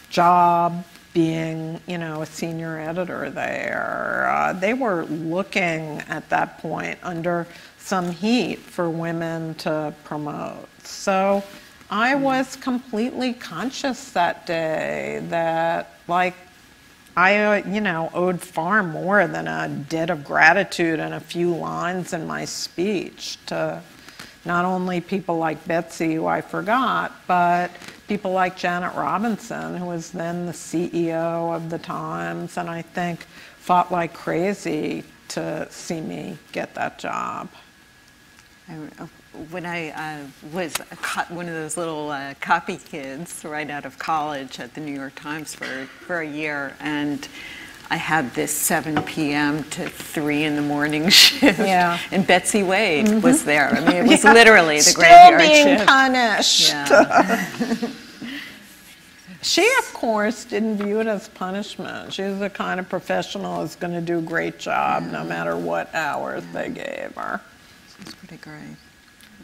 job being, you know, a senior editor there. Uh, they were looking at that point under some heat for women to promote. So I was completely conscious that day that, like, I, uh, you know, owed far more than a debt of gratitude and a few lines in my speech to not only people like Betsy, who I forgot, but people like Janet Robinson, who was then the CEO of the Times, and I think fought like crazy to see me get that job. When I uh, was one of those little uh, copy kids right out of college at the New York Times for, for a year, and I had this 7 p.m. to 3 in the morning (laughs) shift. Yeah. And Betsy Wade mm-hmm. was there. I mean, it was (laughs) yeah. literally the Still graveyard being shift. punished. Yeah. (laughs) She, of course, didn't view it as punishment. She was the kind of professional who's going to do a great job no matter what hours they gave her. It's pretty great.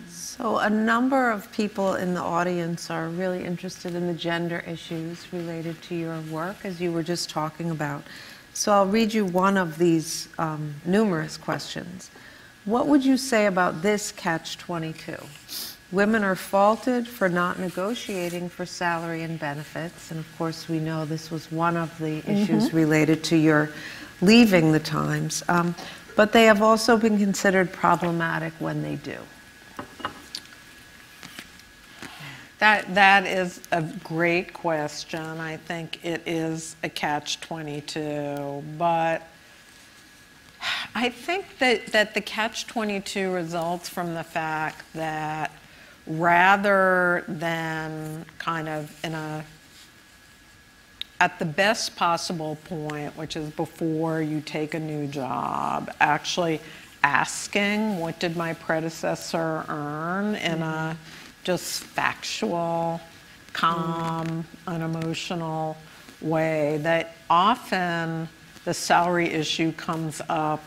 So a number of people in the audience are really interested in the gender issues related to your work, as you were just talking about. So I'll read you one of these um, numerous questions. What would you say about this catch-22? Women are faulted for not negotiating for salary and benefits, and of course we know this was one of the issues related to your leaving the Times. Um, but they have also been considered problematic when they do. That, that is a great question. I think it is a catch-22, but I think that, that the catch-22 results from the fact that rather than kind of in a, at the best possible point, which is before you take a new job, actually asking, what did my predecessor earn in a mm-hmm. Just factual, calm, unemotional way, that often the salary issue comes up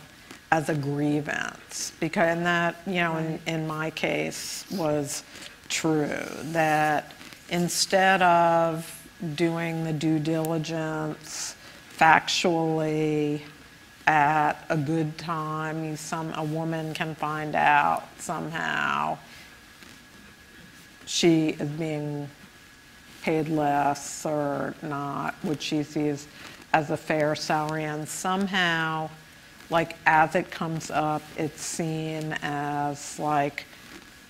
as a grievance because and that you know in, in my case was true that instead of doing the due diligence factually at a good time you some a woman can find out somehow she is being paid less or not? What she sees as a fair salary? And somehow like as it comes up it's seen as like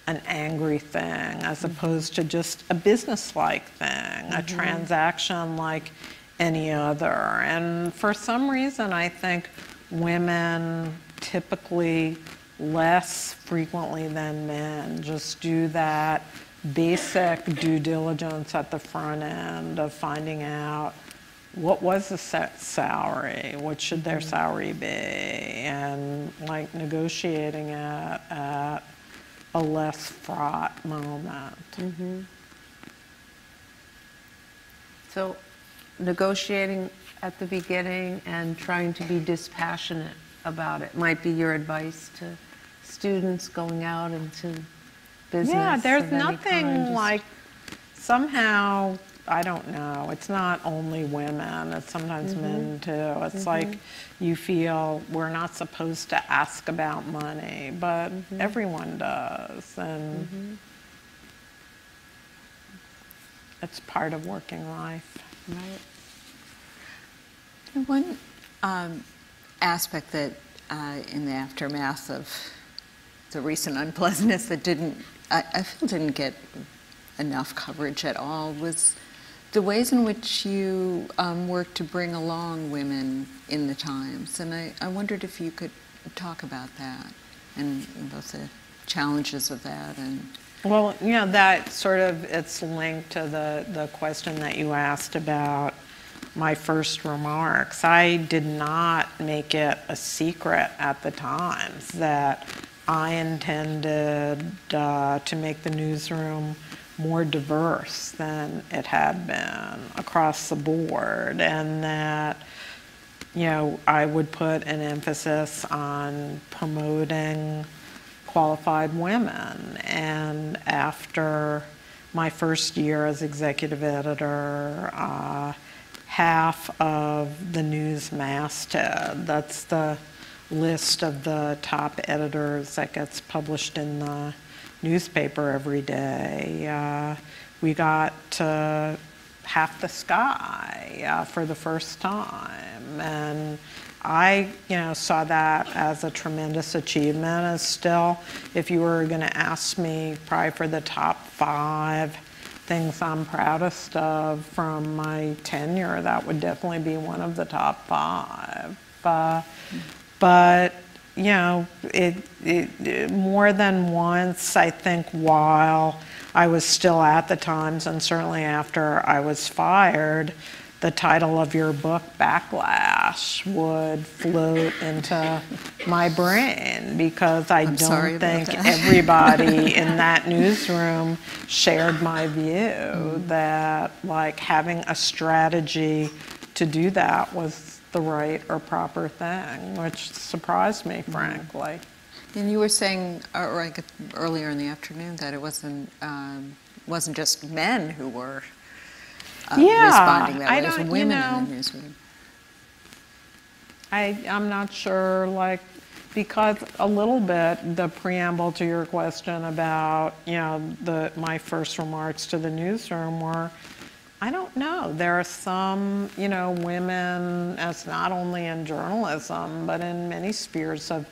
an angry thing as mm-hmm. opposed to just a business-like thing a mm-hmm. transaction like any other. And for some reason i think women typically less frequently than men just do that basic due diligence at the front end of finding out what was the set salary, what should their mm. salary be, and like negotiating it at a less fraught moment. Mm-hmm. So negotiating at the beginning and trying to be dispassionate about it might be your advice to students going out into business Yeah, there's nothing kind, like somehow I don't know. It's not only women. It's sometimes Mm-hmm. men too. It's like you feel we're not supposed to ask about money, but Mm-hmm. everyone does, and it's part of working life. Right. And One um, aspect that, uh, in the aftermath of the recent unpleasantness that didn't, I, I feel didn't get enough coverage at all was the ways in which you um, to bring along women in the Times. And I, I wondered if you could talk about that and both the challenges of that and Well, you know, that sort of, it's linked to the, the question that you asked about my first remarks. I did not make it a secret at the Times that I intended uh, to make the newsroom more diverse than it had been across the board, and that you know, I would put an emphasis on promoting qualified women. And after my first year as executive editor, uh, half of the news masthead, that's the list of the top editors that gets published in the newspaper every day. Uh, we got to half the sky uh, for the first time. And I, you know, saw that as a tremendous achievement. And still, if you were going to ask me probably for the top five things I'm proudest of from my tenure, that would definitely be one of the top five. Uh, but you know, it, it, it- more than once, I think, while I was still at the Times, and certainly after I was fired, the title of your book, Backlash, would float into my brain because I I'm don't think everybody (laughs) in that newsroom shared my view Mm. that like having a strategy to do that was the right or proper thing, which surprised me, Mm. frankly. And you were saying uh, or like earlier in the afternoon that it wasn't um, wasn't just men who were uh, Yeah, responding that I way. It was don't- you women know, in the newsroom. I, I'm not sure, like, because a little bit, the preamble to your question about, you know, the, my first remarks to the newsroom were, I don't know. There are some, you know, women, as not only in journalism, but in many spheres of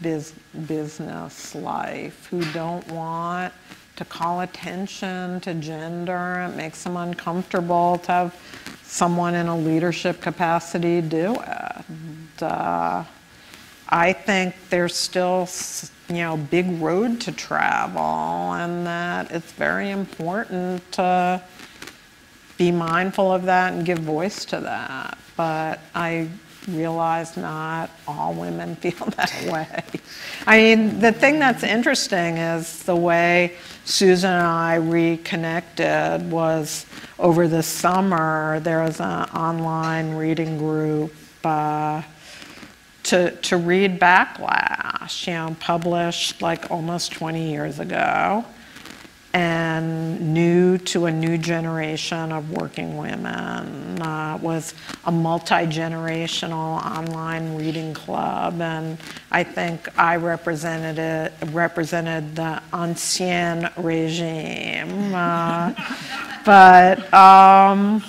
biz, business life, who don't want to call attention to gender. It makes them uncomfortable to have someone in a leadership capacity do it. Uh, I think there's still, you know, big road to travel, and that it's very important to be mindful of that and give voice to that. But I realize not all women (laughs) feel that way. I mean, the thing that's interesting is the way Susan and I reconnected was over the summer. There was an online reading group. Uh, to, to read Backlash, you know, published like almost 20 years ago and new to a new generation of working women. Uh, was a multi-generational online reading club, and I think I represented it, represented the ancien regime. Uh, (laughs) but um,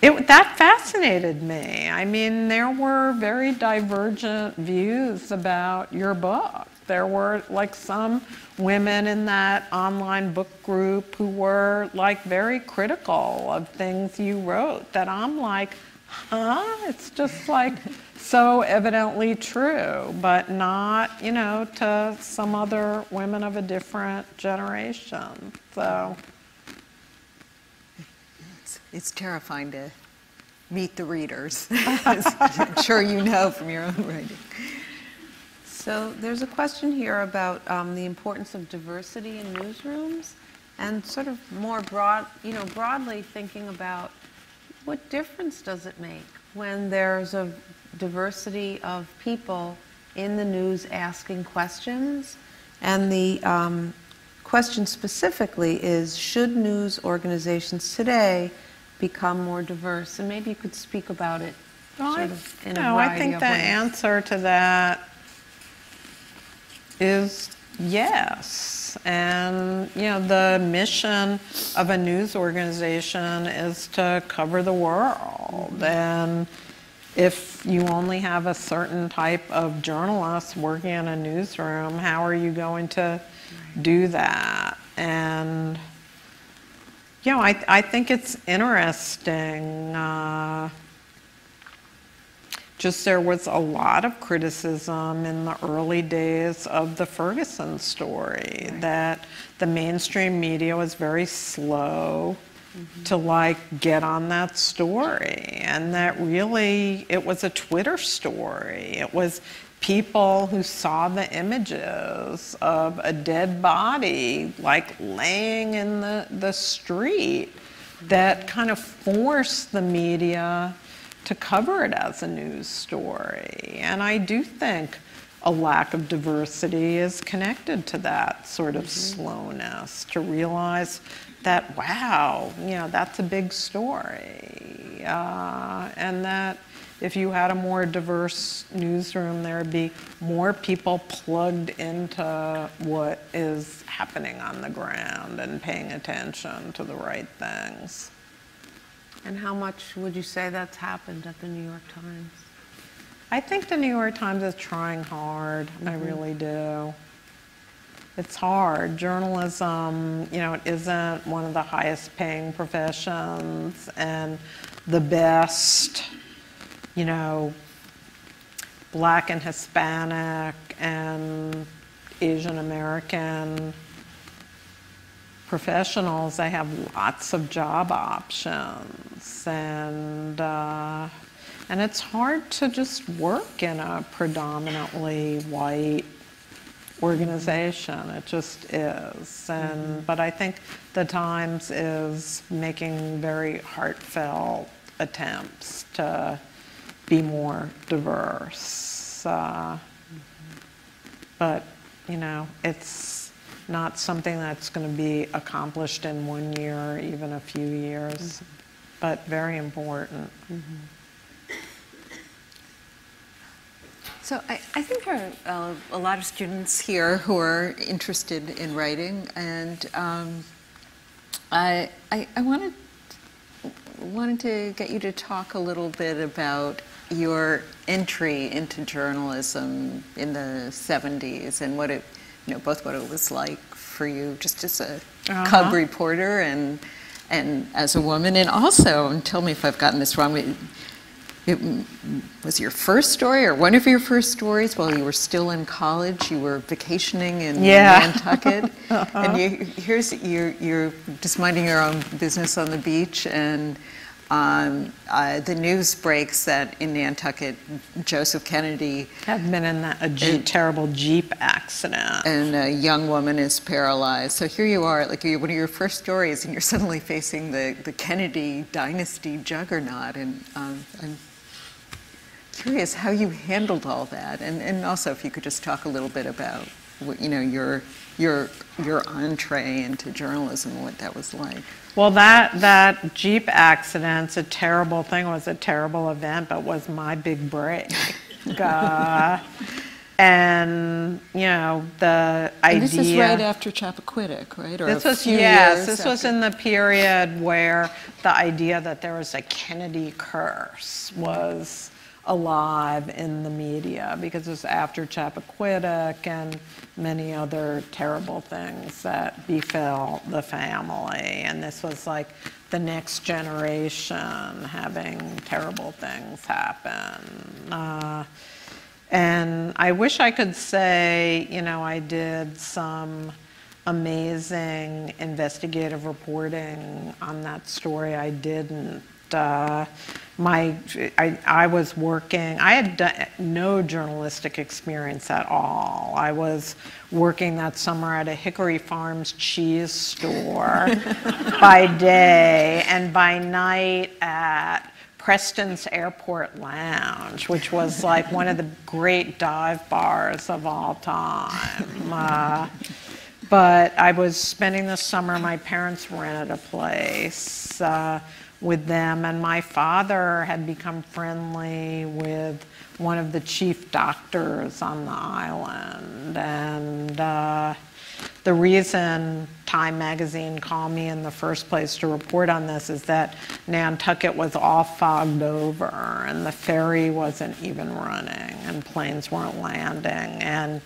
it, that fascinated me. I mean, there were very divergent views about your book. There were like some women in that online book group who were like very critical of things you wrote that I'm like, huh? It's just like (laughs) so evidently true, but not, you know, to some other women of a different generation. So. It's, it's terrifying to meet the readers. As (laughs) I'm sure you know from your own writing. So there's a question here about um, the importance of diversity in newsrooms and sort of more broad, you know, broadly thinking about what difference does it make when there's a diversity of people in the news asking questions? And the um, question specifically is, should news organizations today become more diverse? And maybe you could speak about it Well, sort I- of in a no, I think the ways. answer to that is yes. And, you know, the mission of a news organization is to cover the world. And if you only have a certain type of journalist working in a newsroom, how are you going to do that? And, you know, I, I think it's interesting. Uh, just there was a lot of criticism in the early days of the Ferguson story that the mainstream media was very slow mm-hmm. to like get on that story. And that really it was a Twitter story. It was people who saw the images of a dead body like laying in the, the street that kind of forced the media to cover it as a news story. And I do think a lack of diversity is connected to that sort of slowness, to realize that, wow, you know, that's a big story. Uh, and that if you had a more diverse newsroom, there'd be more people plugged into what is happening on the ground and paying attention to the right things. And how much would you say that's happened at the New York Times? I think the New York Times is trying hard. I mm-hmm. really do. It's hard. Journalism, you know, it isn't one of the highest paying professions and the best, you know, black and Hispanic and Asian American professionals, they have lots of job options, and uh, and it's hard to just work in a predominantly white organization. It just is. And but I think the Times is making very heartfelt attempts to be more diverse. Uh, but you know, it's not something that's going to be accomplished in one year, or even a few years, but very important. So I, I think there are uh, a lot of students here who are interested in writing, and um, I, I, I wanted, wanted to get you to talk a little bit about your entry into journalism in the 70s and what it, know, both what it was like for you just as a uh-huh. cub reporter and, and as a woman, and also, and tell me if I've gotten this wrong, it, it was your first story or one of your first stories while you were still in college. You were vacationing in Yeah. Nantucket, (laughs) uh-huh. and you, here's you're, you're just minding your own business on the beach, and um, uh, the news breaks that in Nantucket, Joseph Kennedy had been in that, a Jeep, terrible Jeep accident. and a young woman is paralyzed. So here you are, like one of your first stories, and you're suddenly facing the, the Kennedy dynasty juggernaut. And um, I'm curious how you handled all that, and, and also if you could just talk a little bit about what, you know your your your entree into journalism what that was like. Well, that, that Jeep accident's a terrible thing. It was a terrible event, but was my big break. (laughs) Uh, and, you know, the idea. And this is right after Chappaquiddick, right? Or This was, yes, this was in the period where the idea that there was a Kennedy curse was alive in the media because it was after Chappaquiddick and many other terrible things that befell the family. And this was like the next generation having terrible things happen. Uh, and I wish I could say, you know, I did some amazing investigative reporting on that story. I didn't. Uh, my, I, I was working, I had done no journalistic experience at all. I was working that summer at a Hickory Farms cheese store (laughs) by day, and by night at Preston's Airport Lounge, which was like one of the great dive bars of all time. Uh, but I was spending the summer, my parents rented a place uh, with them, and my father had become friendly with one of the chief doctors on the island. And uh, the reason Time magazine called me in the first place to report on this is that Nantucket was all fogged over and the ferry wasn't even running and planes weren't landing. And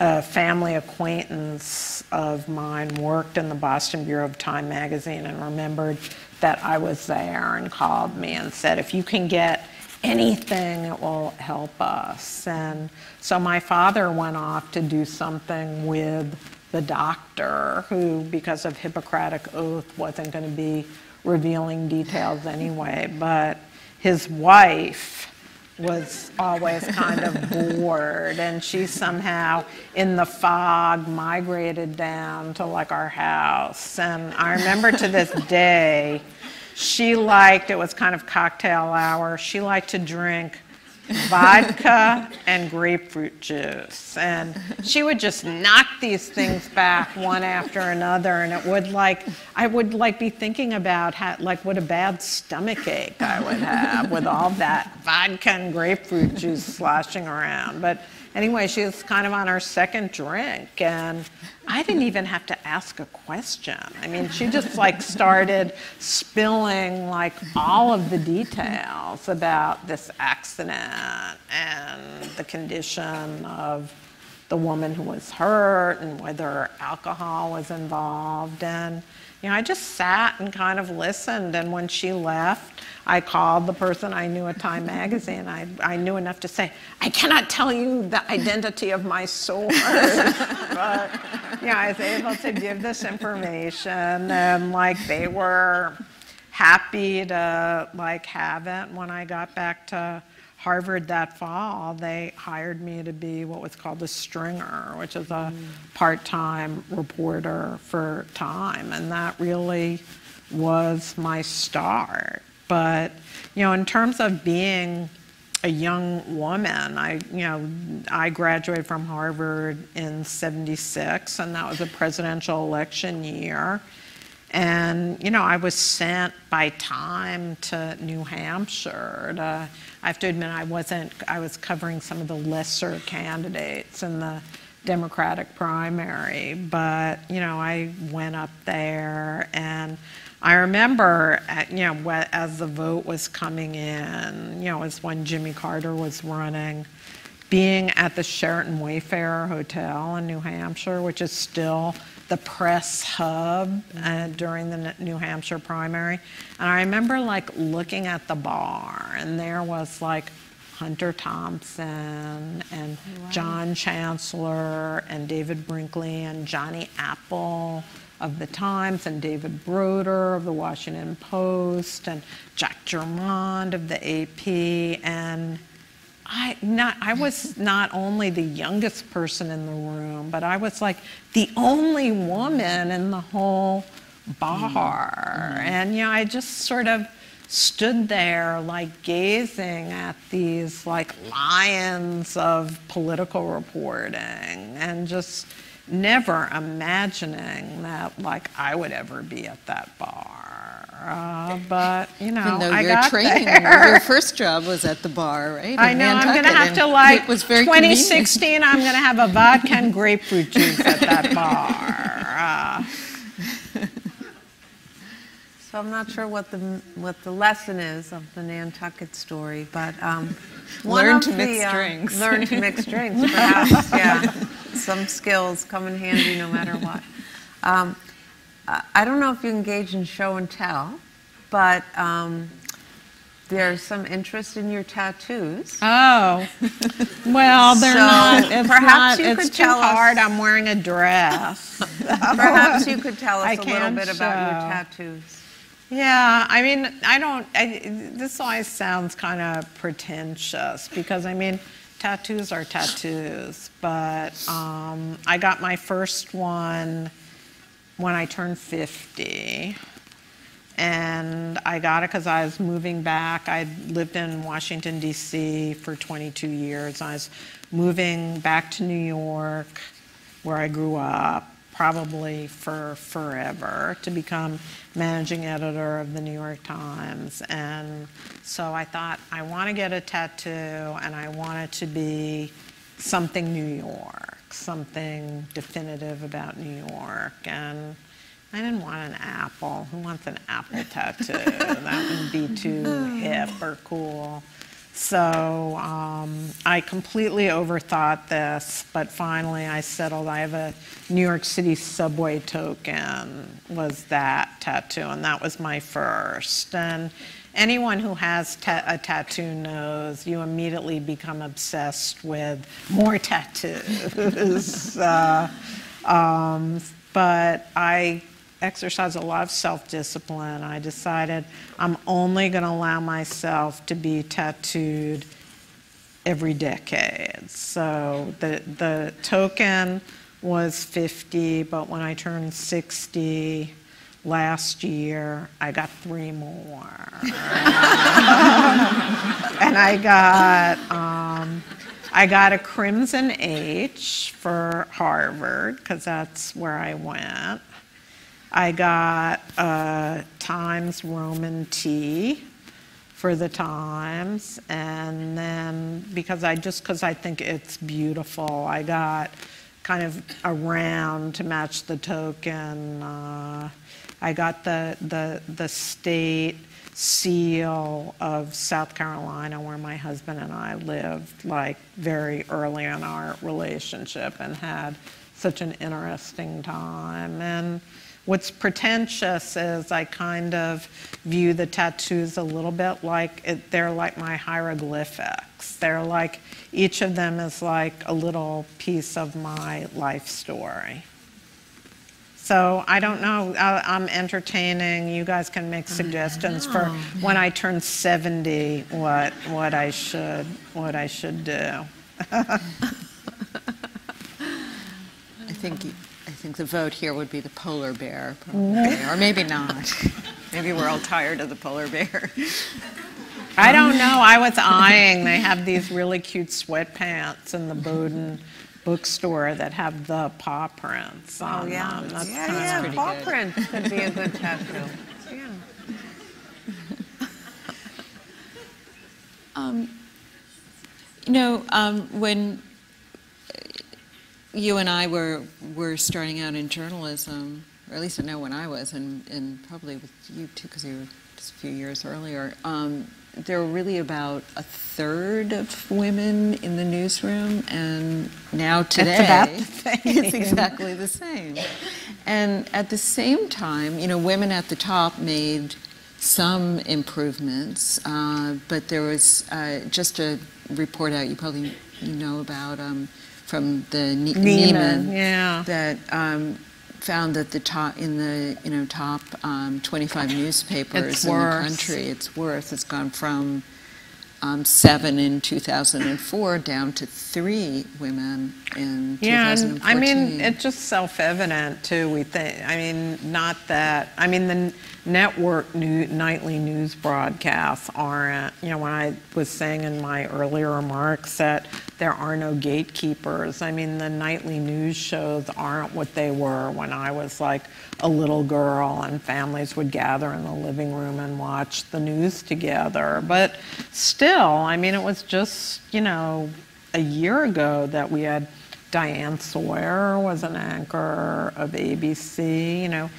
a family acquaintance of mine worked in the Boston Bureau of Time magazine and remembered that I was there and called me and said, if you can get anything, it will help us. And so my father went off to do something with the doctor, who, because of Hippocratic oath, wasn't going to be revealing details anyway. But his wife was always kind of bored, and she somehow, in the fog, migrated down to like our house. And I remember to this (laughs) day, she liked, it was kind of cocktail hour, she liked to drink vodka and grapefruit juice. And she would just knock these things back one after another. And it would like, I would like be thinking about how, like what a bad stomach ache I would have with all that vodka and grapefruit juice sloshing around. But anyway, she was kind of on her second drink. And I didn't even have to ask a question. I mean, she just like started spilling like all of the details about this accident and the condition of the woman who was hurt and whether alcohol was involved. And, you know, I just sat and kind of listened. And when she left, I called the person I knew at Time Magazine. I, I knew enough to say, I cannot tell you the identity of my source. (laughs) but, yeah, I was able to give this information. And, like, they were happy to, like, have it. When I got back to Harvard that fall, they hired me to be what was called a stringer, which is a mm. part-time reporter for Time. And that really was my start. But, you know, in terms of being a young woman, I, you know, I graduated from Harvard in 76, and that was a presidential election year. And, you know, I was sent by Time to New Hampshire. To, I have to admit, I wasn't, I was covering some of the lesser candidates in the Democratic primary. But, you know, I went up there and I remember, at, you know, as the vote was coming in, you know, as when Jimmy Carter was running, being at the Sheraton Wayfarer Hotel in New Hampshire, which is still the press hub uh, during the New Hampshire primary. And I remember like looking at the bar, and there was like Hunter Thompson and wow. John Chancellor and David Brinkley and Johnny Apple of the Times and David Broder of the Washington Post and Jack Germond of the AP and I not I was not only the youngest person in the room, but I was like the only woman in the whole bar. Mm-hmm. And you know, I just sort of stood there like gazing at these like lions of political reporting and just never imagining that like I would ever be at that bar. Uh, but you know, no, I your got training, there. your first job was at the bar, right? I know. I'm going to have to like. 2016. I'm going to have a vodka and grapefruit juice at that (laughs) bar. Uh, so I'm not sure what the what the lesson is of the Nantucket story, but um, learn to mix the, uh, drinks. learn to mix drinks, perhaps. yeah, (laughs) some skills come in handy no matter what. Um, I don't know if you engage in show and tell, but um, there's some interest in your tattoos. Oh, well, they're So, not. It's perhaps not. you it's could too tell us- hard. I'm wearing a dress. (laughs) Perhaps you could tell us I a little bit about your tattoos. Yeah, I mean, I don't. I, this always sounds kind of pretentious because I mean, tattoos are tattoos. But um, I got my first one when I turned 50. And I got it because I was moving back. I'd lived in Washington, D.C. for 22 years. I was moving back to New York, where I grew up, probably for forever, to become managing editor of the New York Times. And so I thought, I want to get a tattoo, and I want it to be something New York, something definitive about New York. And I didn't want an apple. Who wants an apple (laughs) tattoo? that would be too hip or cool. So um, I completely overthought this, but finally I settled. I have a New York City subway token, was that tattoo, and that was my first. And anyone who has ta- a tattoo knows you immediately become obsessed with more tattoos. (laughs) uh, um, but I exercise a lot of self-discipline. I decided I'm only going to allow myself to be tattooed every decade. So the the token was 50, but when I turned 60 last year, I got three more. (laughs) and I got um, I got a Crimson H for Harvard because that's where I went. I got a Times Roman T for the Times, and then because I just because I think it's beautiful, I got kind of a round to match the token. Uh, I got the the the state seal of South Carolina, where my husband and I lived, like very early in our relationship, and had such an interesting time. And what's pretentious is I kind of view the tattoos a little bit like it, they're like my hieroglyphics. They're like each of them is like a little piece of my life story. So I don't know. I, I'm entertaining. You guys can make suggestions for when I turn 70, what what I should what I should do. I think, I think the vote here would be the polar bear, probably, (laughs) or maybe not. Maybe we're all tired of the polar bear. I don't know. I was eyeing. They have these really cute sweatpants in the Bowdoin bookstore that have the paw prints on Oh, yeah. them. That's Yeah, kinda- yeah, pretty paw good. prints could be a good tattoo. Yeah. (laughs) You know, um, when you and I were were starting out in journalism, or at least I know when I was, and, and probably with you too, because you were just a few years earlier. Um, there were really about a third of women in the newsroom, and now today about (laughs) the same. it's exactly the same. And at the same time, you know, women at the top made some improvements, uh, but there was uh, just a report out you probably you know about um, from the Ne- Nieman, Nieman yeah. that um, found that the top in the you know top um, 25 newspapers It's in worse. the country, it's worth. It's gone from um, seven in 2004 down to three women in Yeah, 2014. and I mean, it's just self-evident too. We think. I mean, not that. I mean, the network new, nightly news broadcasts aren't. You know, when I was saying in my earlier remarks that there are no gatekeepers. I mean, the nightly news shows aren't what they were when I was like a little girl, and families would gather in the living room and watch the news together. But still, I mean, it was just you know a year ago that we had Diane Sawyer was an anchor of ABC. You know,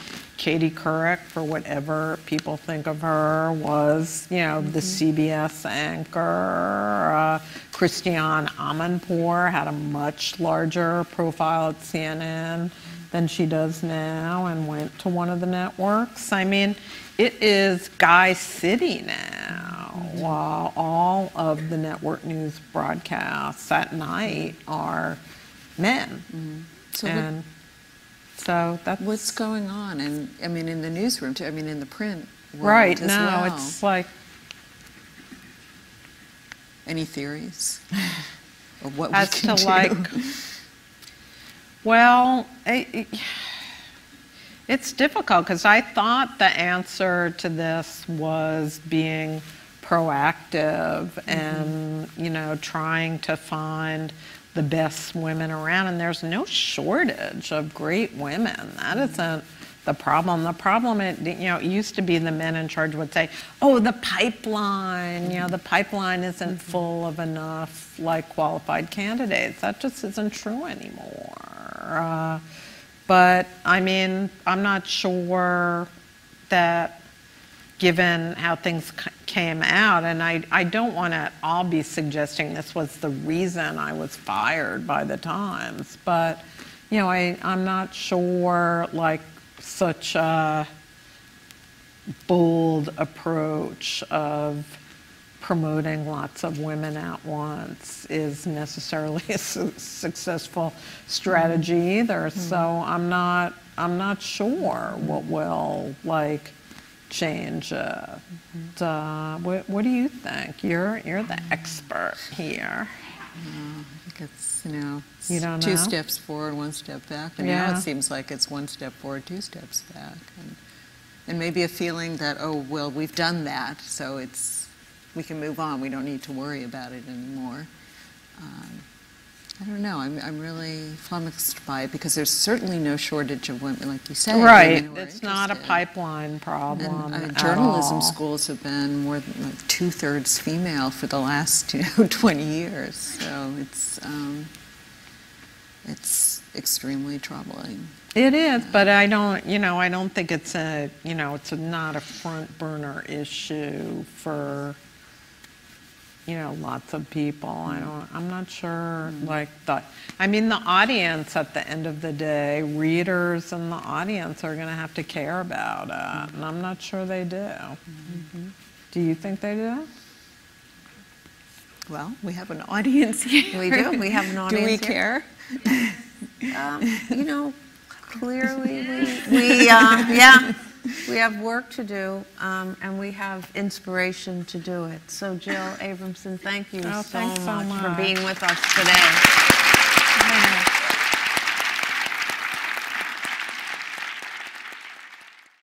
Katie Couric, for whatever people think of her, was you know the mm-hmm. CBS anchor. Uh, Christiane Amanpour had a much larger profile at CNN than she does now, and went to one of the networks. I mean, it is Guy City now, mm-hmm. while all of the network news broadcasts at night are men. Mm-hmm. So what- and so that's What's going on? And I mean, in the newsroom too. I mean, in the print world right as now. well. It's like Any theories? or what as we can to do? like. Well, it, it- it's difficult because I thought the answer to this was being proactive mm-hmm. and you know trying to find the best women around and there's no shortage of great women. That isn't the problem. The problem it you know it used to be the men in charge would say oh the pipeline you know the pipeline isn't full of enough like qualified candidates. That just isn't true anymore. Uh, but I mean, I'm not sure that given how things c- came out, and I, I don't want to at all be suggesting this was the reason I was fired by the Times, but you know, I, I'm not sure like such a bold approach of promoting lots of women at once is necessarily (laughs) a su- successful strategy either. Mm-hmm. So I'm not I'm not sure what will like change it. Uh, what, what do you think? You're you're the expert here. I think it's, you know, it's You don't two know? steps forward, one step back. And now it seems like it's one step forward, two steps back. And, and maybe a feeling that, oh, well, we've done that, so it's, we can move on. We don't need to worry about it anymore. Um, I don't know. I'm, I'm really flummoxed by it because there's certainly no shortage of women, like you say. Right. It's not a pipeline problem. And at journalism schools have been more than like two thirds female for the last (laughs) you know 20 years. So it's um, it's extremely troubling. It is, but I don't, you know, I don't think it's a, you know, it's a- not a front burner issue for, you know, lots of people. I don't, I'm not sure, like, the, I mean, the audience at the end of the day, readers and the audience are going to have to care about it, and I'm not sure they do. Do you think they do? Well, we have an audience (laughs) here. We do, we have an audience. Do we care? Um, You know, clearly, we, we, (laughs) uh, yeah, we have work to do, um, and we have inspiration to do it. So Jill Abramson, thank you Oh, so thanks so much for being with us today.